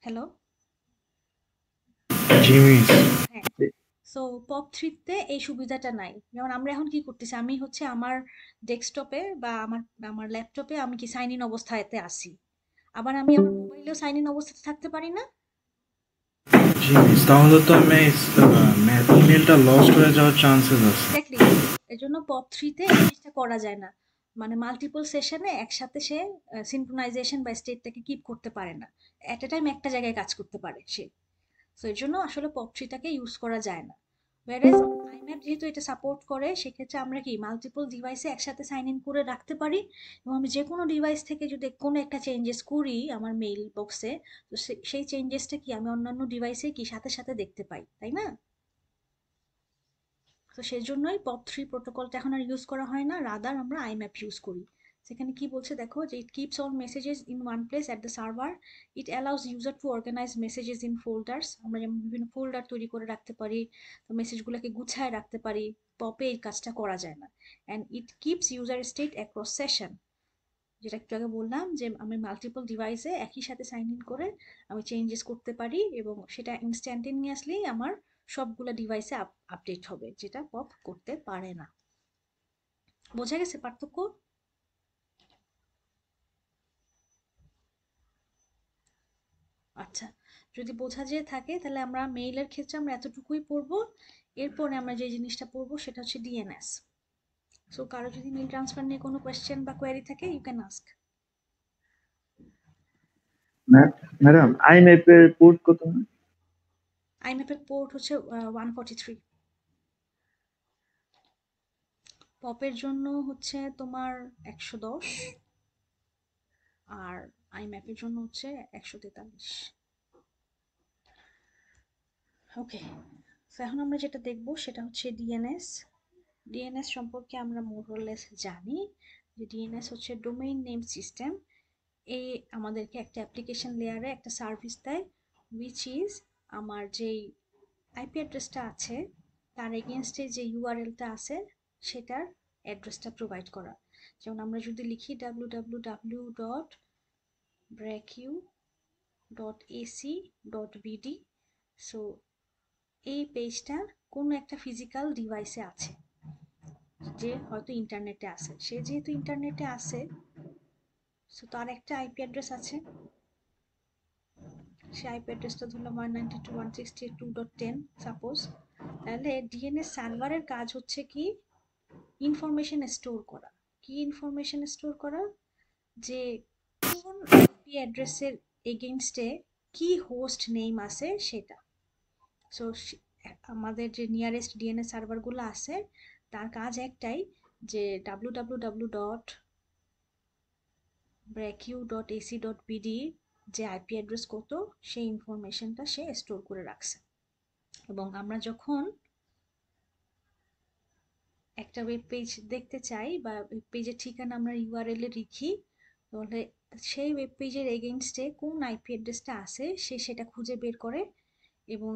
হ্যালো জি হ্যাঁ। সো পপ থ্রিতে এই সুবিধাটা নাই। যেমন আমরা এখন কি করতেছি আমি হচ্ছে আমার ডেস্কটপে বা আমার আমার ল্যাপটপে আমি কি সাইন ইন অবস্থাতে আসি আবার আমি আমার মোবাইলেও সাইন ইন অবস্থাতে থাকতে পারি না? জি মিস তাহলে তো আমি ইমেলটা লস্ট হয়ে যাওয়ার চান্সেস আছে। এক্স্যাক্টলি পপ থ্রিতে এই জিনিসটা করা যায় না। মানে মাল্টিপল সেশনে একসাথে সে সিনক্রোনাইজেশন বা স্টেটটাকে কিপ করতে পারে না। অ্যাট এ টাইম একটা জায়গায় কাজ করতে পারে সে। সো এর জন্য আসলে পপ থ্রিটাকে ইউজ করা যায় না। ওয়ারেজ আইম্যাপ যেহেতু এটা সাপোর্ট করে, সেক্ষেত্রে আমরা কি মাল্টিপল ডিভাইসে একসাথে সাইন ইন করে রাখতে পারি? এবং আমি যে কোনো ডিভাইস থেকে যদি কোনো একটা চেঞ্জেস করি আমার মেইল বক্সে তো সেই চেঞ্জেসটা কি আমি অন্যান্য ডিভাইসে কি সাথে সাথে দেখতে পাই, তাই না? তো সেই জন্যই পপ থ্রি প্রোটোকলটা এখন আর ইউজ করা হয় না রাদার আমরা আইম্যাপ ইউজ করি। সেখানে কি বলছে দেখো যে it keeps all messages in one place at the server it allows user to organize messages in folders আমরা যেমন বিভিন্ন ফোল্ডার তৈরি করে রাখতে পারি, তো মেসেজগুলোকে গুছায় রাখতে পারি পপে এই কাজটা করা যায় না। And it keeps user state across session যেটা একটু আগে বললাম যে আমি মাল্টিপল ডিভাইসে একই সাথে সাইন ইন করে আমি চেঞ্জেস করতে পারি এবং সেটা ইনস্ট্যান্টেনিয়াসলি আমার সবগুলো ডিভাইসে আপডেট হবে, যেটা পপ করতে পারে না। বোঝা গেছে পার্থক্য? আচ্ছা যদি বোঝা যেয়ে থাকে, তাহলে আমরা মেইলের ক্ষেত্রে আমরা এতটুকুই পড়ব। এরপরে আমরা যে জিনিসটা পড়ব, সেটা হচ্ছে ডিএনএস সো কারও যদি মেইল ট্রান্সফার নিয়ে কোনো কোয়েশ্চেন বা কোয়ারি থাকে ইউ ক্যান আস্ক ম্যাডাম আইম্যাপের পোর্ট কত? আইম্যাপের পোর্ট হচ্ছে ওয়ান ফর্টি থ্রি পপের জন্য হচ্ছে তোমার একশো দশ, আর আইম্যাপের জন্য হচ্ছে একশো তেতাল্লিশ। ওকে তো এখন আমরা যেটা দেখব সেটা হচ্ছে ডিএনএস ডিএনএস সম্পর্কে আমরা মোরলেস জানি যে ডিএনএস হচ্ছে ডোমেইন নেম সিস্টেম এই আমাদেরকে একটা অ্যাপ্লিকেশন লেয়ারে একটা সার্ভিস দেয় উইচ ইজ আমার যেই আইপি অ্যাড্রেসটা আছে, তার এগেনস্টে যে ইউআরএলটা আছে, সেটার অ্যাড্রেসটা প্রোভাইড করা। যেমন আমরা যদি লিখি W W W dot BRACU dot AC dot BD so এই পেজটা কোনো একটা ফিজিক্যাল ডিভাইসে আছে, যে হয়তো ইন্টারনেটে আছে। সে যেহেতু ইন্টারনেটে আছে সো তার একটা আইপি অ্যাড্রেস আছে। সে আইপি অ্যাড্রেসটা ধরলাম one ninety two one sixty two dot ten suppose তাহলে ডিএনএস সার্ভারের কাজ হচ্ছে কি? ইনফরমেশন স্টোর করা। কি ইনফরমেশন স্টোর করা? যে কোন আইপি অ্যাড্রেসের এগেনস্টে কি হোস্ট নেম আছে সেটা। সো আমাদের যে নিয়ারেস্ট ডিএনএস সার্ভারগুলো আছে, তার কাজ একটাই যে W W W dot BRACU dot AC dot BD যে আইপি অ্যাড্রেস কত, সেই ইনফরমেশনটা সে স্টোর করে রাখছে। এবং আমরা যখন একটা ওয়েব পেজ দেখতে চাই বা ওয়েব পেজের ঠিকানা আমরা ইউআরএল এ লিখি, তাহলে সেই ওয়েব পেজের এগেনস্টে কোন আইপি অ্যাড্রেসটা আছে, সে সেটা খুঁজে বের করে এবং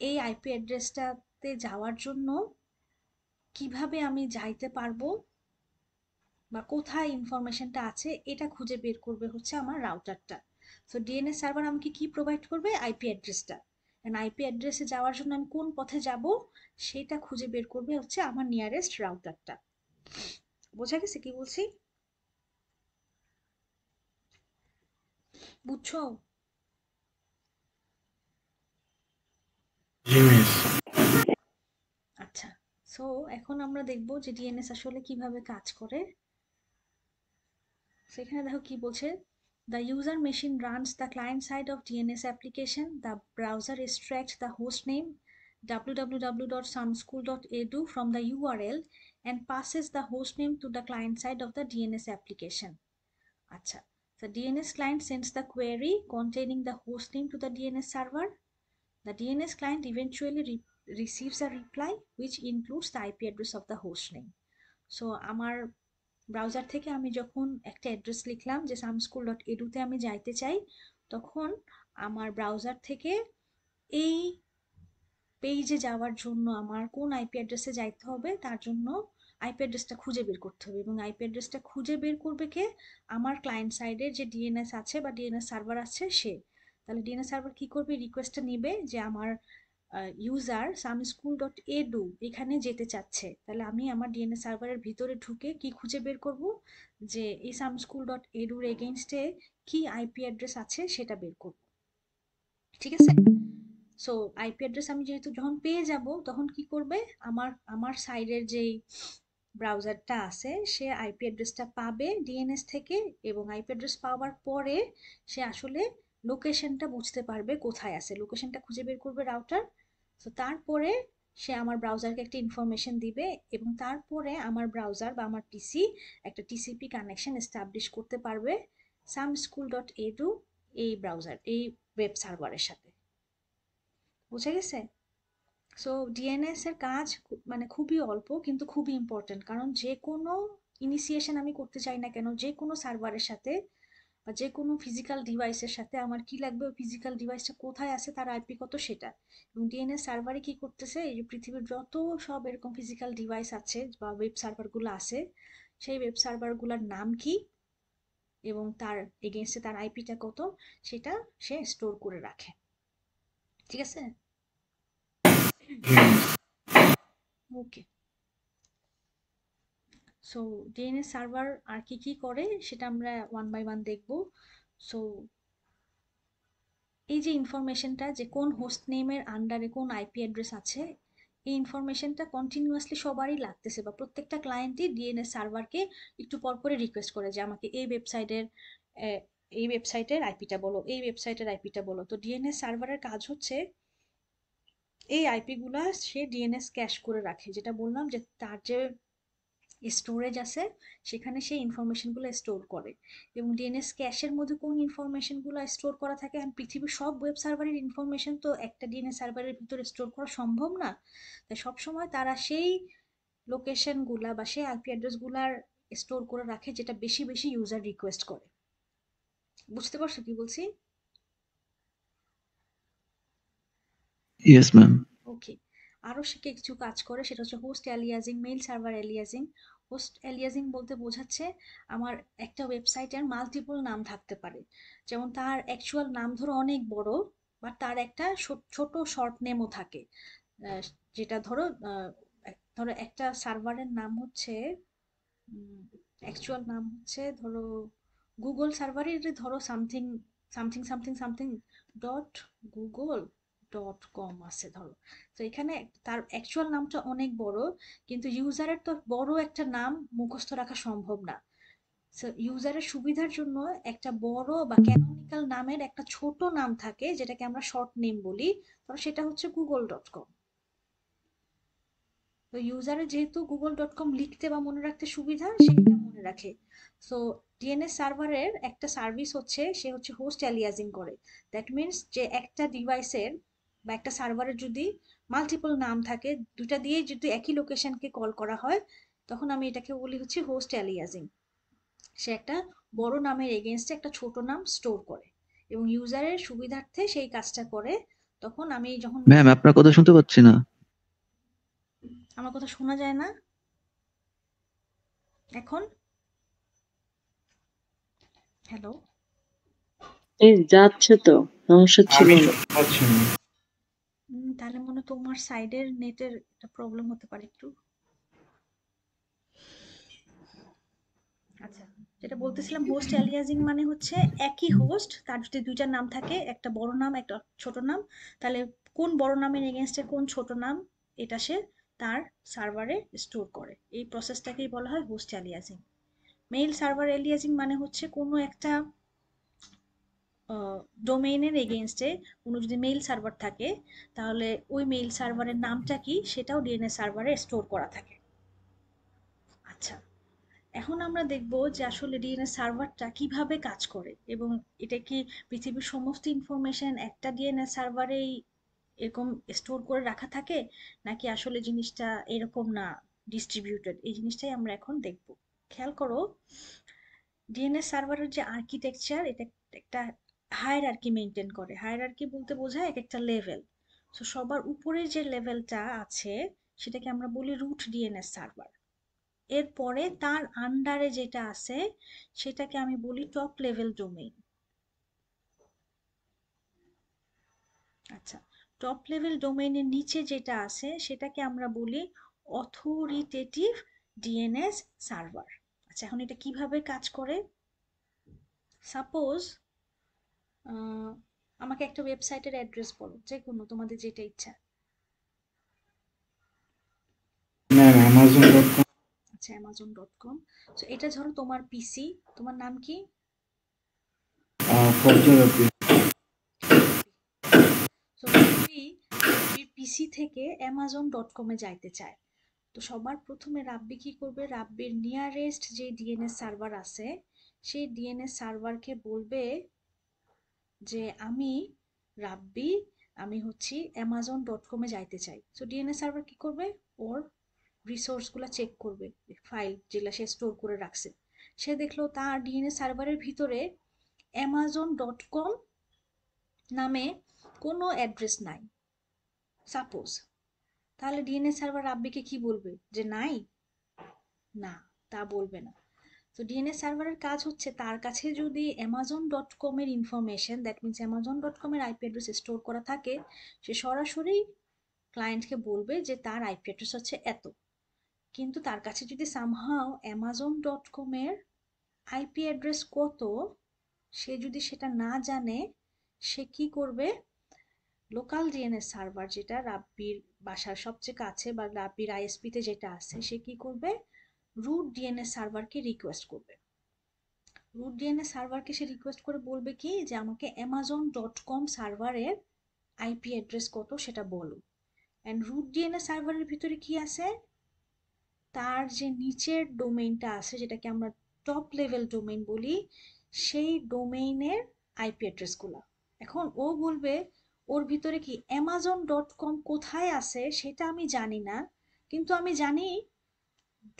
এই আইপি অ্যাড্রেসটাতে যাওয়ার জন্য কীভাবে আমি যাইতে পারব বা কোথায় ইনফরমেশনটা আছে, এটা খুঁজে বের করবে হচ্ছে আমার রাউটারটা সো ডিএনএস সার্ভার আমাকে কি প্রোভাইড করবে? আইপি অ্যাড্রেসটা অ্যান্ড আইপি অ্যাড্রেসে যাওয়ার জন্য আমি কোন পথে যাব, সেটা খুঁজে বের করবে হচ্ছে আমার নিয়ারেস্ট রাউটারটা বোঝা গেছে কি বলছি? বুঝছ? আচ্ছা। সো এখন আমরা দেখব যে ডিএনএস আসলে কীভাবে কাজ করে। সেখানে দেখো কি বলছে? The user machine runs the client side of DNS application the browser extract the host name W W W dot dot edu from U R L and passes the host name to the client side of the DNS application আচ্ছা the DNS client sends the query containing the host name to the DNS server the DNS client eventually receives a reply which includes the IP address of the host name so আমার ব্রাউজার থেকে আমি যখন একটা অ্যাড্রেস লিখলাম যে সামস্কুল ডট এডুতে আমি যাইতে চাই, তখন আমার ব্রাউজার থেকে এই পেজে যাওয়ার জন্য আমার কোন আইপি অ্যাড্রেসে যাইতে হবে, তার জন্য আইপি অ্যাড্রেসটা খুঁজে বের করতে হবে। এবং আইপি অ্যাড্রেসটা খুঁজে বের করবে কে? আমার ক্লায়েন্ট সাইডের যে ডিএনএস আছে বা ডিএনএস সার্ভার আছে সে। তাহলে ডিএনএস সার্ভার কি করবে? রিকোয়েস্টটা নেবে যে আমার ইউজার সামস্কুল ডট এডু এখানে যেতে চাচ্ছে। তাহলে আমি আমার ডিএনএস সার্ভারের ভিতরে ঢুকে কি খুঁজে বের করব? যে এই সামস্কুল ডট এডুর এগেনস্টে কি আইপি অ্যাড্রেস আছে সেটা বের করব। ঠিক আছে? সো আইপি অ্যাড্রেস আমি যেহেতু যখন পেয়ে যাব, তখন কি করবে? আমার আমার সাইডের যেই ব্রাউজারটা আছে, সে আইপি অ্যাড্রেসটা পাবে ডিএনএস থেকে এবং আইপি অ্যাড্রেস পাওয়ার পরে সে আসলে লোকেশনটা বুঝতে পারবে কোথায় আছে। লোকেশনটা খুঁজে বের করবে রাউটার তো তারপরে সে আমার ব্রাউজারকে একটা ইনফরমেশন দিবে এবং তারপরে আমার ব্রাউজার বা আমার পিসি একটা টিসিপি কানেকশন এস্টাবলিশ করতে পারবে সাম স্কুল ডট এডু এই ব্রাউজার এই ওয়েব সার্ভারের সাথে। বুঝে গেছে? সো ডিএনএস এর কাজ মানে খুবই অল্প কিন্তু খুবই ইম্পর্টেন্ট কারণ যে কোনো ইনিশিয়েশন আমি করতে চাই না কেন, যে কোনো সার্ভারের সাথে বা যে কোনো ফিজিক্যাল ডিভাইসের সাথে আমার কি লাগবে ওই ফিজিক্যাল ডিভাইসটা কোথায় আছে তার আইপি কত সেটা? এবং ডিএনএস সার্ভারে কি করতেছে এই যে পৃথিবীর যত সব এরকম ফিজিক্যাল ডিভাইস আছে বা ওয়েব সার্ভারগুলো আছে সেই ওয়েব সার্ভারগুলোর নাম কি? এবং তার এগেনস্টে তার আইপিটা কত? সেটা সে স্টোর করে রাখে। ঠিক আছে? ওকে সো ডিএনএস সার্ভার আর কি কি করে সেটা আমরা ওয়ান বাই ওয়ান দেখব। সো এই যে ইনফরমেশনটা যে কোন হোস্ট নেমের আন্ডারে কোন আইপি অ্যাড্রেস আছে, এই ইনফরমেশনটা কন্টিনিউয়াসলি সবারই লাগতেছে বা প্রত্যেকটা ক্লায়েন্টই ডিএনএস সার্ভারকে একটু পর পরে রিকোয়েস্ট করে যে আমাকে এই ওয়েবসাইটের এই ওয়েবসাইটের আইপিটা বলো, এই ওয়েবসাইটের আইপিটা বলো। তো ডিএনএস সার্ভারের কাজ হচ্ছে এই আইপি গুলা সে ডিএনএস ক্যাশ করে রাখে। যেটা বললাম যে তার যে স্টোরেজ আছে সেখানে সেই ইনফরমেশনগুলো স্টোর করে। এবং ডিএনএস ক্যাশের মধ্যে কোন ইনফরমেশনগুলো স্টোর করা থাকে? আর পৃথিবীর সব ওয়েব সার্ভারের ইনফরমেশন তো একটা ডিএনএস সার্ভারের ভিতরে স্টোর করা সম্ভব না। তাই সবসময় তারা সেই লোকেশনগুলা বা সেই আইপি অ্যাড্রেসগুলার স্টোর করে রাখে যেটা বেশি বেশি ইউজার রিকোয়েস্ট করে। বুঝতে পারছ কি বলছি? ইয়েস ম্যাম ওকে আরও শিখে কিছু কাজ করে, সেটা হচ্ছে host aliasing mail server aliasing host aliasing বলতে বোঝাচ্ছে আমার একটা ওয়েবসাইটের মাল্টিপল নাম থাকতে পারে। যেমন তার অ্যাকচুয়াল নাম ধরো অনেক বড় বা তার একটা ছোট শর্ট নেমও থাকে। যেটা ধরো ধরো একটা সার্ভারের নাম হচ্ছে অ্যাকচুয়াল নাম হচ্ছে ধরো গুগল সার্ভারের ধরো something something something something dot Google dot com আছে, ধরো। তো এখানে তার অ্যাকচুয়াল নামটা অনেক বড়, কিন্তু ইউজারের তো বড় একটা নাম মুখস্থ রাখা সম্ভব না। ইউজারের সুবিধার জন্য একটা বড় বা ক্যানোনিক্যাল নামের একটা ছোট নাম থাকে, যেটাকে আমরা শর্ট নেম বলি ধরো সেটা হচ্ছে গুগল ডট কম তো ইউজারের যেহেতু গুগল ডট কম লিখতে বা মনে রাখতে সুবিধা সেটা মনে রাখে। সো ডিএনএস সার্ভারের একটা সার্ভিস হচ্ছে, সে হচ্ছে হোস্ট অ্যালিয়াজিং করে। দ্যাট মিনস যে একটা ডিভাইসের বা একটা সার্ভারের যদি মাল্টিপল নাম থাকে দুটা দিয়ে যদি একই লোকেশনকে কল করা হয় তখন আমি এটাকে বলি হচ্ছে হোস্ট অ্যালিয়াজিং সে একটা বড় নামের এগেনস্টে একটা ছোট নাম স্টোর করে এবং ইউজারের সুবিধার্থে সেই কাজটা করে। তখন আমি যখন ম্যাম আপনার কথা শুনতে পাচ্ছি না। আমার কথা শোনা যায় না? এখন? হ্যালো এই যাচ্ছে তো সমস্যা ছিল। না। তাহলে মনে তোমার সাইডের নেটের একটা প্রবলেম হতে পারে একটু। আচ্ছা যেটা বলতেছিলাম হোস্ট অ্যালিয়াজিং মানে হচ্ছে একই হোস্ট তার যদি দুইটা নাম থাকে, একটা বড় নাম, একটা ছোট নাম, তাহলে কোন বড় নামের এগেনস্টে কোন ছোট নাম, এটা সে তার সার্ভারে স্টোর করে। এই প্রসেসটাকেই বলা হয় host aliasing mail server aliasing মানে হচ্ছে কোনো একটা ডোমেইনের এগেনস্টে কোনো যদি মেইল সার্ভার থাকে, তাহলে ওই মেইল সার্ভারের নামটা কি সেটাও ডিএনএস সার্ভারে স্টোর করা থাকে। আচ্ছা এখন আমরা দেখব যে আসলে ডিএনএস সার্ভারটা কীভাবে কাজ করে এবং এটা কি পৃথিবীর সমস্ত ইনফরমেশন একটা ডিএনএস সার্ভারেই এরকম স্টোর করে রাখা থাকে, নাকি আসলে জিনিসটা এরকম না ডিস্ট্রিবিউটেড এই জিনিসটাই আমরা এখন দেখব। খেয়াল করো ডিএনএস সার্ভারের যে আর্কিটেকচার এটা একটা হায়ারার্কি মেনটেন করে। হায়ারার্কি বলতে বোঝায় এক একটা লেভেল সো সবার উপরে যে লেভেলটা আছে, সেটাকে আমরা বলি রুট ডিএনএস সার্ভার এরপরে তার আন্ডারে যেটা আছে, সেটাকে আমি বলি টপ লেভেল ডোমেইন আচ্ছা টপ লেভেল ডোমেইনের নিচে যেটা আছে, সেটাকে আমরা বলি অথরিটেটিভ ডিএনএস সার্ভার আচ্ছা এখন এটা কীভাবে কাজ করে? সাপোজ আমাকে একটা ওয়েবসাইটের অ্যাড্রেস বলো যে কোনো তোমাদের যেটা ইচ্ছা। আচ্ছা অ্যামাজন ডট কম সো এটা ধরো তোমার পিসি তোমার নাম কি? পিসি থেকে অ্যামাজন ডট কমে যাইতে চায় তো সবার প্রথমে রাব্বি কি করবে? রাব্বির নিয়ারেস্ট যে ডিএনএস সার্ভার আছে সেই ডিএনএস সার্ভারকে বলবে যে আমি রাব্বি, আমি হচ্ছি অ্যামাজন ডট কমে যাইতে চাই। সো ডিএনএস সার্ভার কি করবে? ওর রিসোর্সগুলো চেক করবে ফাইল যেগুলো সে স্টোর করে রাখছে। সে দেখল তার ডিএনএস সার্ভারের ভিতরে অ্যামাজন ডট কম নামে কোনো অ্যাড্রেস নাই। সাপোজ তাহলে ডিএনএস সার্ভার রাব্বিকে কি বলবে? যে নাই? না, তা বলবে না। তো ডিএনএস সার্ভারের কাজ হচ্ছে তার কাছে যদি অ্যামাজন ডট কমের information that means Amazon dot কমের আইপি অ্যাড্রেস স্টোর করা থাকে, সে সরাসরি ক্লায়েন্টকে বলবে যে তার আইপি অ্যাড্রেস হচ্ছে এত। কিন্তু তার কাছে যদি সামহাও অ্যামাজন ডট কমের আইপি অ্যাড্রেস কত, সে যদি সেটা না জানে, সে কি করবে? লোকাল ডিএনএস সার্ভার যেটা রাব্বির বাসার সবচেয়ে কাছে বা রাব্বির আইএসপিতে যেটা আছে, সে কি করবে? রুট ডিএনএস সার্ভারকে রিকোয়েস্ট করবে। রুট ডিএনএস সার্ভারকে সে রিকোয়েস্ট করে বলবে কি যে, আমাকে অ্যামাজন ডট কম সার্ভারের আইপি অ্যাড্রেস কত সেটা বলো। অ্যান্ড রুট ডিএনএস সার্ভারের ভিতরে কি আছে? তার যে নিচের ডোমেইনটা আছে, যেটাকে আমরা টপ লেভেল ডোমেইন বলি, সেই ডোমেইনের আইপি অ্যাড্রেসগুলো এখন ও বলবে, ওর ভিতরে কি অ্যামাজন ডট কম কোথায় আছে সেটা আমি জানি না, কিন্তু আমি জানি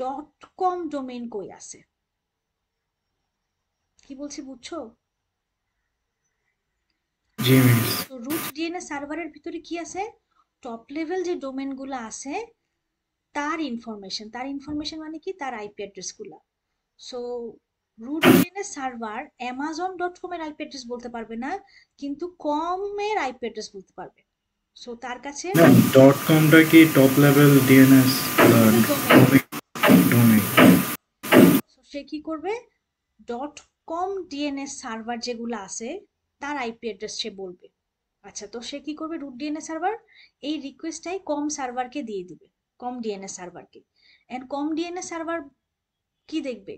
ডট কম ডোমেন কই আছে? কি বলছি বুঝছ? তো রুট ডিএনএ সার্ভারের ভিতরে কি আছে? টপ লেভেল যে ডোমেনগুলো আছে তার ইনফরমেশন তার ইনফরমেশন মানে কি? তার IP অ্যাড্রেসগুলো so root DNS server Amazon dot কমের আইপি অ্যাড্রেস বলতে পারবে না কিন্তু কমের আইপি অ্যাড্রেস বলতে পারবে। সো তার কাছে ডট কমটা কি টপ লেভেল ডিএনএস সো কি করবে? ডট কম ডিএনএস সার্ভার যেগুলো আছে, তার আইপি অ্যাড্রেস সে বলবে। আচ্ছা তো সে কি করবে? রুট ডিএনএস সার্ভার এই রিকোয়েস্টটাই কম সার্ভারকে দিয়ে দিবে কম ডিএনএস সার্ভারকে অ্যান্ড কম ডিএনএস সার্ভার কি দেখবে?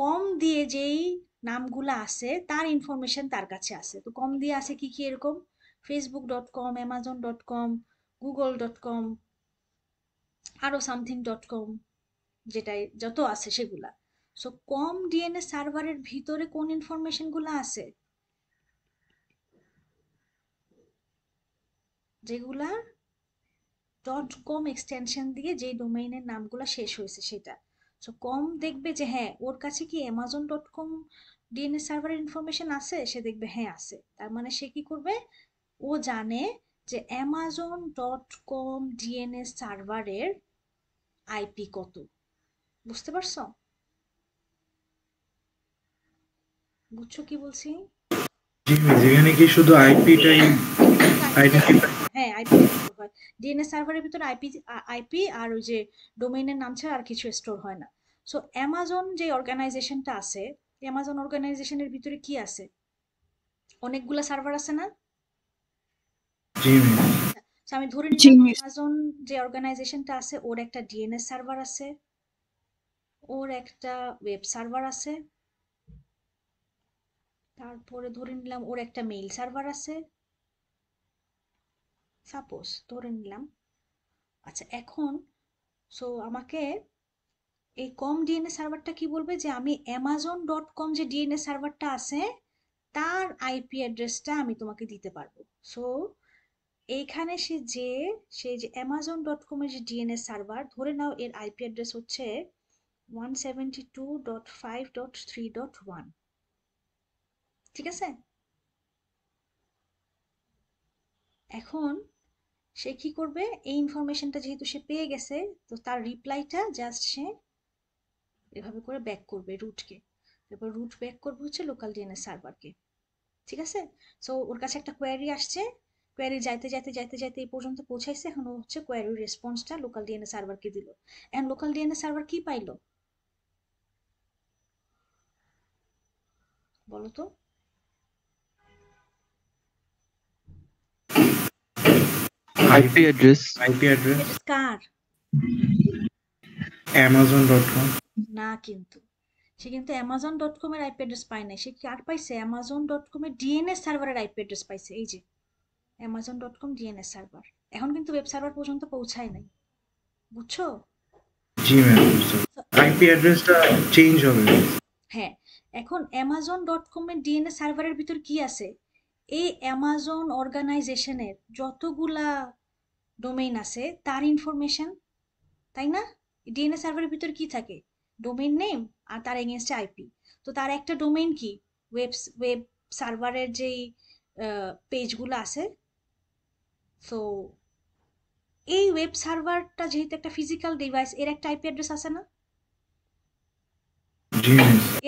কম দিয়ে যেই নামগুলো আছে, তার ইনফরমেশন তার কাছে আছে। তো কম দিয়ে আছে কি কি এরকম? Facebook dot com Amazon dot com Google dot com আরও সামথিং ডট কম যেটাই যত আছে সেগুলা। সো কম ডিএনএ সার্ভারের ভিতরে কোন ইনফরমেশনগুলো আছে? যেগুলা ডট কম এক্সটেনশন দিয়ে যে ডোমেইনের নামগুলো শেষ হয়েছে সেটা। সো কম দেখবে যে হ্যাঁ ওর কাছে কি অ্যামাজন ডট কম ডিএনএ সার্ভারের ইনফরমেশন আছে? সে দেখবে হ্যাঁ আছে। তার মানে সে কি করবে? ও জানে যে অ্যামাজন ডট কম ডিএনএ সার্ভারের আইপি কত। বুঝতে পারছ? বুঝছ কি বলছি? জি মিস কি? শুধু আইপিটাই আইডেন্টিফাই হ্যাঁ। আইপি হয় ডিএনএস সার্ভারের ভিতরে আইপি আইপি আর ওই যে ডোমেইনের নাম ছাড়া আর কিছু স্টোর হয় না। সো অ্যামাজন যে অর্গানাইজেশনটা আছে অ্যামাজন অর্গানাইজেশনের ভিতরে কি আছে? অনেকগুলা সার্ভার আছে না? আমি ধরে অ্যামাজন যে অর্গানাইজেশনটা আছে ওর একটা ডিএনএস সার্ভার আছে ওর একটা ওয়েব সার্ভার আছে তারপরে ধরে নিলাম ওর একটা মেইল সার্ভার আছে। সাপোজ ধরে নিলাম আচ্ছা এখন সো আমাকে এই কম ডিএনএ সার্ভারটা কি বলবে? যে আমি অ্যামাজন ডট কম যে ডিএনএ সার্ভারটা আছে, তার আইপি অ্যাড্রেসটা আমি তোমাকে দিতে পারব। সো এইখানে সে যে সে যে অ্যামাজন ডট কমের যে ডিএনএস সার্ভার ধরে নাও এর আইপি অ্যাড্রেস হচ্ছে one seventy two dot five dot three dot one ঠিক আছে? এখন সে কি করবে? এই ইনফরমেশনটা যেহেতু সে পেয়ে গেছে, তো তার রিপ্লাইটা জাস্ট সে এভাবে করে ব্যাক করবে রুটকে তারপর রুট ব্যাক করবে হচ্ছে লোকাল ডিএনএস সার্ভারকে ঠিক আছে? সো ওর কাছে একটা কোয়ারি আসছে। কোয়ারি যাইতে যাইতে যাইতে যাইতে এই পর্যন্ত পৌঁছাইছে। এখন হচ্ছে কোয়ারির রেসপন্সটা লোকাল ডিএনএস সার্ভারকে দিল। এখন লোকাল ডিএনএস সার্ভার কি পাইলো? বলো তো। আইপি অ্যাড্রেস আইপি অ্যাড্রেস এটা কার অ্যামাজন ডট কম না কিন্তু। সে কিন্তু অ্যামাজন ডট কমের আইপি অ্যাড্রেস পায় নাই। সে কার পাইছে? অ্যামাজন ডট কমের ডিএনএস সার্ভারের আইপি অ্যাড্রেস পাইছে। এই যে Amazon dot com DNS server এখন কিন্তু ওয়েব সার্ভার পর্যন্ত পৌঁছায় নাই। বুঝছ? জি ম্যাম আইপি অ্যাড্রেসটা চেঞ্জ হবে। হ্যাঁ এখন অ্যামাজন ডট কমের ডিএনএস সার্ভারের ভিতর কি আছে? এই অ্যামাজন অর্গানাইজেশনের যতগুলা ডোমেইন আছে তার ইনফরমেশন তাই না? ডিএনএস সার্ভারের ভিতর কি থাকে? ডোমেইন নেম আর তার এগেনস্টে আইপি তো তার একটা ডোমেইন কি? ওয়েব ওয়েব সার্ভারের যেই পেজগুলো আছে। সো এই ওয়েব সার্ভারটা যেহেতু একটা ফিজিক্যাল ডিভাইস এর একটা আইপি অ্যাড্রেস আছে না?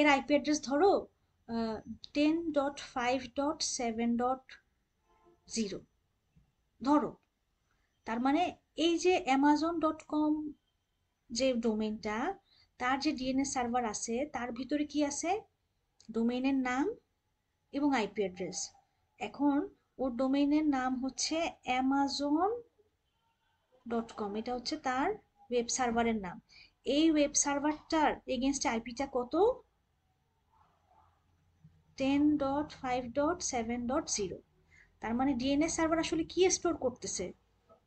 এর আইপি অ্যাড্রেস ধরো ten dot five dot seven dot zero ধরো তার মানে এই যে অ্যামাজন ডট কম যে ডোমেনটা তার যে ডিএনএস সার্ভার আছে, তার ভিতরে কি আছে? ডোমেইনের নাম এবং আইপি অ্যাড্রেস এখন ওর ডোমেইনের নাম হচ্ছে অ্যামাজন ডট কম এটা হচ্ছে তার ওয়েব সার্ভারের নাম। এই ওয়েব সার্ভারটার এগেনস্ট আইপিটা কত? Ten dot five dot seven dot zero তার মানে ডিএনএস সার্ভার আসলে কি স্টোর করতেছে?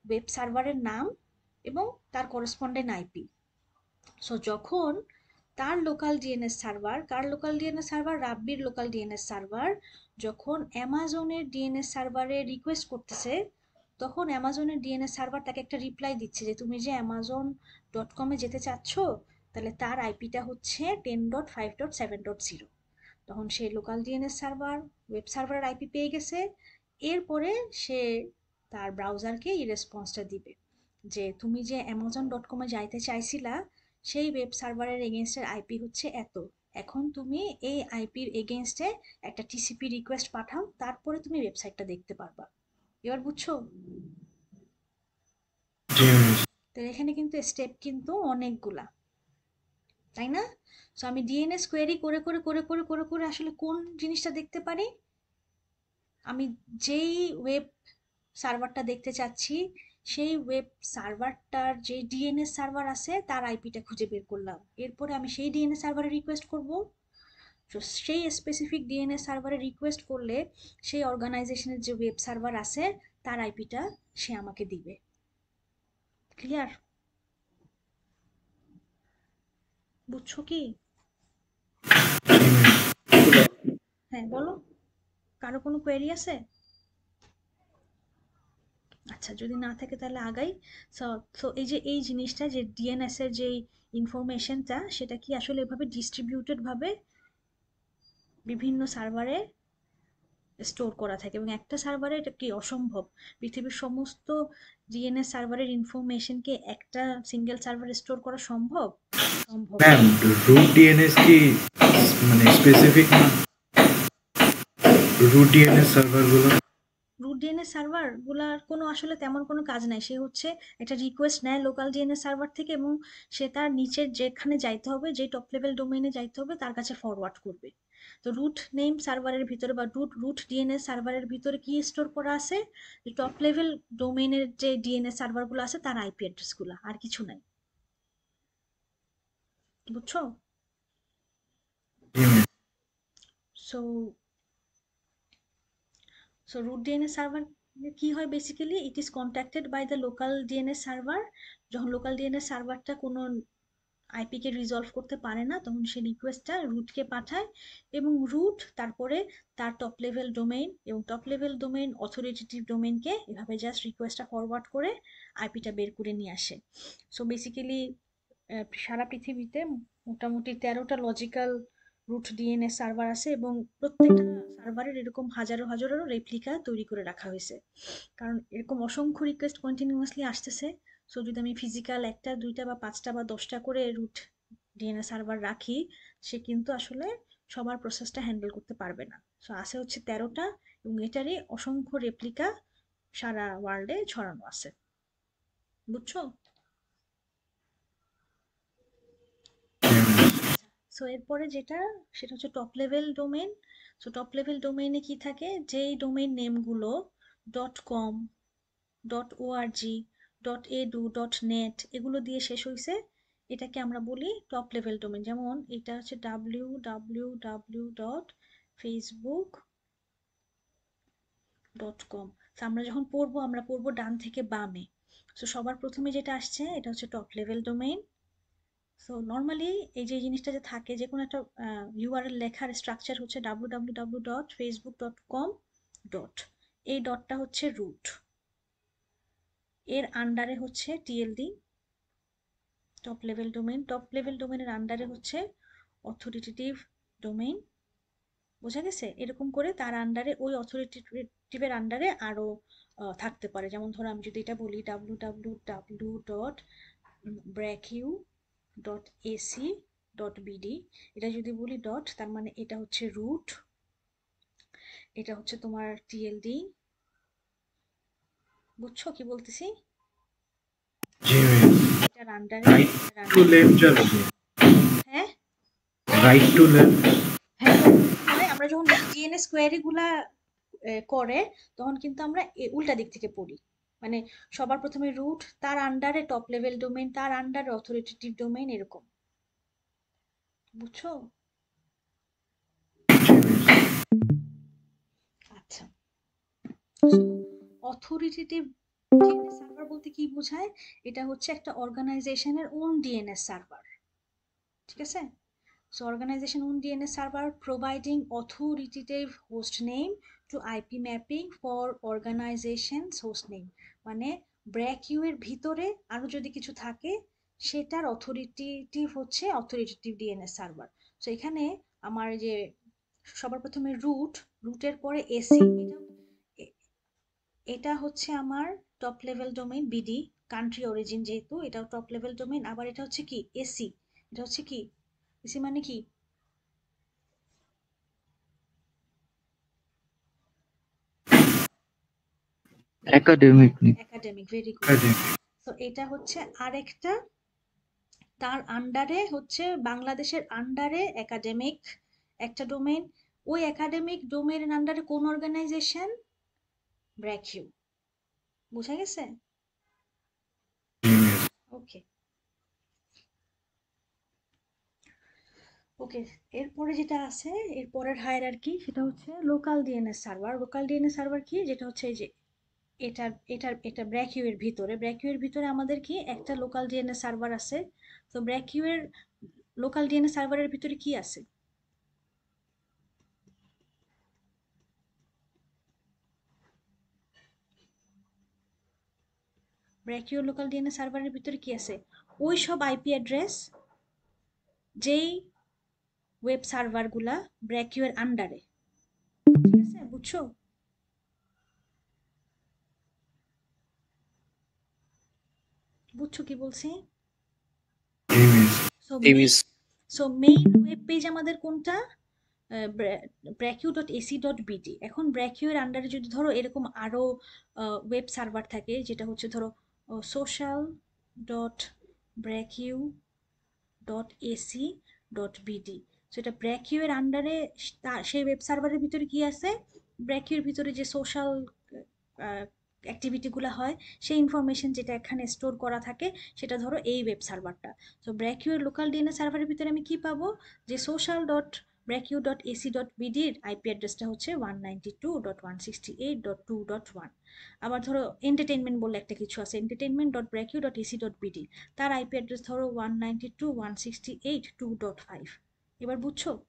ওয়েব সার্ভারের নাম এবং তার করসপন্ডেন্ট আইপি সো যখন তার লোকাল ডিএনএস সার্ভার কার লোকাল ডিএনএস সার্ভার রাব্বির লোকাল ডিএনএস সার্ভার যখন অ্যামাজনের ডিএনএস সার্ভারে রিকোয়েস্ট করতেছে, তখন অ্যামাজনের ডিএনএস সার্ভার তাকে একটা রিপ্লাই দিচ্ছে যে, তুমি যে অ্যামাজন ডট কমে যেতে চাচ্ছ, তাহলে তার আইপিটা হচ্ছে ten dot five dot seven dot zero তখন সে লোকাল ডিএনএস সার্ভার ওয়েব সার্ভারের আইপি পেয়ে গেছে। এরপরে সে তার ব্রাউজারকে এই রেসপন্সটা দিবে। যে তুমি যে অ্যামাজন ডট কমে যাইতে চাইছিলা, সেই ওয়েব সার্ভারের এগেনস্টের আইপি হচ্ছে এত। এখন তুমি এই আইপির এগেনস্টে একটা টিসিপি রিকোয়েস্ট পাঠাও, তারপরে তুমি ওয়েবসাইটটা দেখতে পারবা। এবার বুঝছ? তো এখানে কিন্তু স্টেপ কিন্তু অনেকগুলা, তাই না? সো আমি ডিএনএস কোয়েরি করে করে করে করে করে করে আসলে কোন জিনিসটা দেখতে পারি? আমি যেই ওয়েব সার্ভারটা দেখতে চাচ্ছি, সেই ওয়েব সার্ভারটার যে ডিএনএস সার্ভার আছে, তার আইপিটা খুঁজে বের করলাম। এরপরে আমি সেই ডিএনএস সার্ভারে রিকোয়েস্ট করব। তো সেই স্পেসিফিক ডিএনএস সার্ভারে রিকোয়েস্ট করলে, সেই অর্গানাইজেশনের যে ওয়েব সার্ভার আছে, তার আইপিটা সে আমাকে দিবে। ক্লিয়ার বুঝছ কি? হ্যাঁ বলো। কারও কোনো কোয়েরি আছে? আচ্ছা যদি না থাকে তাহলে আগাই। সো এই যে, এই জিনিসটা যে ডিএনএস এর যে ইনফরমেশনটা সেটা কি আসলে এভাবে ডিস্ট্রিবিউটেড ভাবে বিভিন্ন সার্ভারে স্টোর করা থাকে? এবং একটা সার্ভারে এটা কি অসম্ভব? পৃথিবীর সমস্ত ডিএনএস সার্ভারের ইনফরমেশনকে একটা সিঙ্গেল সার্ভারে স্টোর করা সম্ভব? সম্ভব রুট ডিএনএস কি মানে স্পেসিফিক না? রুট ডিএনএস সার্ভারগুলো রুট ডিএনএস সার্ভারগুলার কোনো আসলে তেমন কোনো কাজ নাই। সে হচ্ছে একটা রিকোয়েস্ট নেয় লোকাল ডিএনএস সার্ভার থেকে এবং সে তার নিচের যেখানে যাইতে হবে যে টপ লেভেল ডোমেইনে যাইতে হবে তার কাছে ফরওয়ার্ড করবে। তো রুট নেম সার্ভারের ভিতরে বা রুট রুট ডিএনএস সার্ভারের ভিতরে কি স্টোর করা আছে? যে টপ লেভেল ডোমেইনের যে ডিএনএস সার্ভারগুলো আছে তার আইপি অ্যাড্রেসগুলো আর কিছু নাই। বুঝছ? So so root DNS server কি হয় basically it is contacted by the local DNS server যখন লোকাল ডিএনএস সার্ভারটা কোনো আইপি কে রিজলভ করতে পারে না, তখন সে রিকোয়েস্টটা রুটকে পাঠায় এবং রুট তারপরে তার টপ লেভেল ডোমেইন এবং টপ লেভেল ডোমেইন অথরিটেটিভ ডোমেইনকে এভাবে জাস্ট রিকোয়েস্টটা ফরওয়ার্ড করে আইপিটা বের করে নিয়ে আসে। সো বেসিক্যালি সারা পৃথিবীতে মোটামুটি তেরোটা লজিক্যাল রুট ডিএনএ সার্ভার আছে এবং প্রত্যেকটা সার্ভারের এরকম হাজারো হাজারো রেপ্লিকা তৈরি করে রাখা হয়েছে। কারণ এরকম অসংখ্য রিকোয়েস্ট কন্টিনিউয়াসলি আসতেছে। সো যদি আমি ফিজিক্যাল একটা, দুইটা বা পাঁচটা বা দশটা করে রুট ডিএনএ সার্ভার রাখি, সে কিন্তু আসলে সবার প্রসেসটা হ্যান্ডেল করতে পারবে না। সো আছে হচ্ছে তেরোটা এবং এটারই অসংখ্য রেপ্লিকা সারা ওয়ার্ল্ডে ছড়ানো আছে। বুঝছ জি ম্যাম সো এরপরে যেটা, সেটা হচ্ছে top level domain so top level ডোমেইনে কি থাকে? যেই domain নেমগুলো dot com dot ORG dot edu dot net এগুলো দিয়ে শেষ হয়েছে এটাকে আমরা বলি টপ লেভেল ডোমেন যেমন, এটা হচ্ছে W W W dot Facebook dot com তো আমরা যখন পড়ব, আমরা পড়ব ডান থেকে বামে। সো সবার প্রথমে যেটা আসছে, এটা হচ্ছে top level domain so normally এই যে জিনিসটা যে থাকে, যে কোনো একটা ইউআরএল লেখার স্ট্রাকচার হচ্ছে W W W dot Facebook dot com dot এই ডটটা হচ্ছে রুট এর আন্ডারে হচ্ছে TLD top level domain top level ডোমেনের আন্ডারে হচ্ছে অথরিটেটিভ ডোমেইন বোঝা গেছে? এরকম করে তার আন্ডারে ওই অথরিটেটিভের আন্ডারে আরও থাকতে পারে। যেমন ধরো আমি যদি এটা বলি W W W dot BRACU dot AC dot BD এটা যদি বলি ডট তার মানে এটা হচ্ছে রুট এটা হচ্ছে তোমার টিএলডি বুঝছ কি বলতেছি? জি। এটার আন্ডারে টু লেফট হ্যাঁ? রাইট টু লেফট হ্যাঁ মানে আমরা যখন ডিএনএস কোয়েরি গুলা করে তখন কিন্তু আমরা উল্টা দিক থেকে পড়ি। মানে সবার প্রথমে রুট তার আন্ডারে টপ লেভেল ডোমেন তার আন্ডারে অথরিটেটিভ ডোমেন এরকম। বুঝছ? আচ্ছা। অথরিটেটিভ ডিএনএস সার্ভার বলতে কি বোঝায়? এটা হচ্ছে একটা অর্গানাইজেশনের ওন ডিএনএস সার্ভার ঠিক আছে? So, organization own DNS server providing authoritative host name to IP mapping for organization's host name মানে ব্র্যাকিউ এর ভিতরে আরও যদি কিছু থাকে, সেটার অথরিটেটিভ হচ্ছে অথরিটেটিভ ডিএনএস সার্ভার সো এখানে আমার যে সবার প্রথমে রুট রুটের পরে এসি এটা হচ্ছে আমার top level domain BD country origin যেহেতু, এটাও টপ লেভেল ডোমেইন আবার এটা হচ্ছে কি? এসি এটা হচ্ছে কি? এসি মানে কি? একাডেমিক একাডেমিক ভেরি গুড তো এটা হচ্ছে আরেকটা তার আন্ডারে হচ্ছে বাংলাদেশের আন্ডারে একাডেমিক একটা ডোমেইন ওই একাডেমিক ডোমেইনের আন্ডারে কোন অর্গানাইজেশন ব্র্যাকিউ বুঝা গেছে? ওকে ওকে এরপরে যেটা আছে এরপরের হায়ার আর কি সেটা হচ্ছে local DNS server local DNS server কি? যেটা হচ্ছে এই যে এটার এটার এটা ব্র্যাকিউ এর ভিতরে। ব্র্যাকিউ এর ভিতরে আমাদের কি? একটা লোকাল ডিএনএস সার্ভার আছে। তো ব্র্যাকিউ এর লোকাল ডিএনএস সার্ভারের ভিতরে কি আছে? ব্র্যাকিউ লোকাল ডিএনএস সার্ভারের ভিতরে কি আছে? ওই সব আইপি অ্যাড্রেস যেই ওয়েব সার্ভারগুলা ব্র্যাকিউ এর আন্ডারে ঠিক আছে? বুঝছ? বুঝছ কি বলছি? সো মেইন ওয়েব পেজ আমাদের কোনটা? BRACU dot AC dot BD এখন ব্র্যাকিউর আন্ডারে যদি ধরো এরকম আরও ওয়েব সার্ভার থাকে যেটা হচ্ছে ধরো social dot BRACU dot AC dot BD so এটা ব্র্যাকিউ এর আন্ডারে সেই ওয়েব সার্ভারের ভিতরে কি আছে? ব্র্যাকিউর ভিতরে যে সোশ্যাল অ্যাক্টিভিটিগুলো হয়, সেই ইনফরমেশন যেটা এখানে স্টোর করা থাকে, সেটা ধরো এই ওয়েব সার্ভারটা তো ব্র্যাকিউর লোকাল ডিএনএস সার্ভারের ভিতরে আমি কি পাবো? যে social dot BRACU dot AC dot বিডির IP অ্যাড্রেসটা হচ্ছে one ninety two dot one sixty eight dot two dot one আবার ধরো এন্টারটেনমেন্ট বলে একটা কিছু আছে entertainment dot BRACU dot AC dot BD তার আইপি অ্যাড্রেস ধরো one ninety two one sixty eight two dot five এবার বুঝছ এই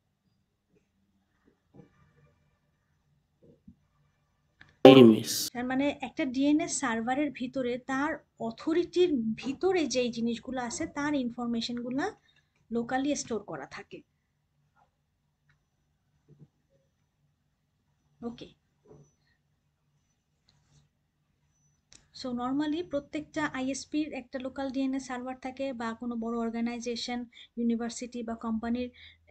মিস তার মানে একটা ডিএনএস সার্ভারের ভিতরে তার অথরিটির ভিতরে যেই জিনিসগুলো আছে, তার ইনফরমেশনগুলো লোকালি স্টোর করা থাকে। ওকে সো নর্মালি প্রত্যেকটা আইএসপির একটা লোকাল ডিএনএ সার্ভার থাকে বা কোনো বড় অর্গানাইজেশন ইউনিভার্সিটি বা কোম্পানির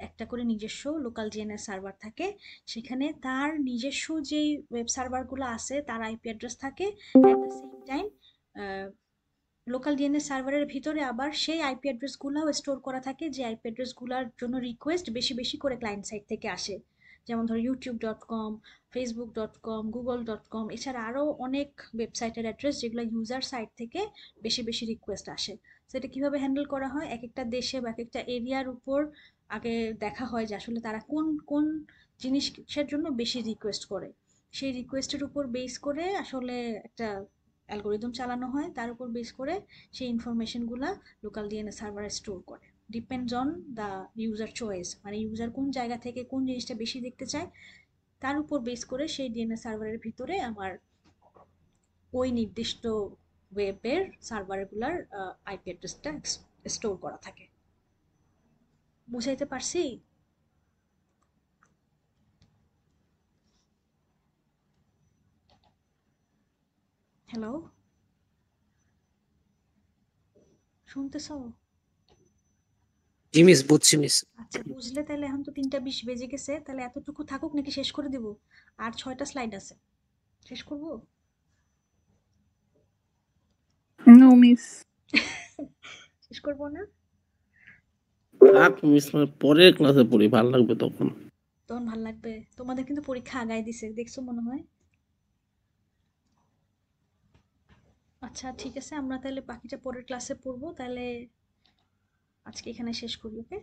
একটা করে নিজস্ব লোকাল ডিএনএস সার্ভার থাকে। সেখানে তার নিজস্ব যেই ওয়েব সার্ভারগুলো আছে, তার আইপি অ্যাড্রেস থাকে। At the same time local DNS সার্ভারের ভিতরে আবার সেই আইপি অ্যাড্রেসগুলোও স্টোর করা থাকে, যে আইপি অ্যাড্রেসগুলোর জন্য রিকোয়েস্ট বেশি বেশি করে ক্লায়েন্ট সাইট থেকে আসে। যেমন ধরো YouTube dot com Facebook dot com Google dot com এছাড়া আরও অনেক ওয়েবসাইটের অ্যাড্রেস যেগুলো ইউজার সাইট থেকে বেশি বেশি রিকোয়েস্ট আসে। সেটা কীভাবে হ্যান্ডেল করা হয়? এক একটা দেশে বা এক একটা এরিয়ার উপর আগে দেখা হয় যে আসলে তারা কোন কোন জিনিসের জন্য বেশি রিকোয়েস্ট করে। সেই রিকোয়েস্টের উপর বেস করে আসলে একটা অ্যালগোরিদম চালানো হয়। তার উপর বেস করে সেই ইনফরমেশনগুলো লোকাল ডিএনএস সার্ভারে স্টোর করে। Depends on the user choice মানে ইউজার কোন জায়গা থেকে কোন জিনিসটা বেশি দেখতে চায়, তার উপর বেস করে সেই ডিএনএস সার্ভারের ভিতরে আমার ওই নির্দিষ্ট ওয়েবের সার্ভারগুলার আইপি অ্যাড্রেসটা স্টোর করা থাকে। বুঝাইতে পারছি? হ্যালো শুনতেছো? জি মিস বুঝছি মিস। আচ্ছা বুঝলে তাহলে এখন তো তিনটা বিশ বেজে গেছে তাহলে এতটুকু থাকুক নাকি শেষ করে দিব? আর ছয়টা স্লাইড আছে। শেষ করব? নো মিস শেষ করব না? থাক মিস মানে পরের ক্লাসে পড়ি ভালো লাগবে তখন। তখন ভালো লাগবে। তোমাদের কিন্তু পরীক্ষা আগায় দিছে দেখছ মনে হয়? আচ্ছা ঠিক আছে আমরা তাহলে বাকিটা পরের ক্লাসে পড়ব তাহলে আজকে এখানে শেষ করি ওকে?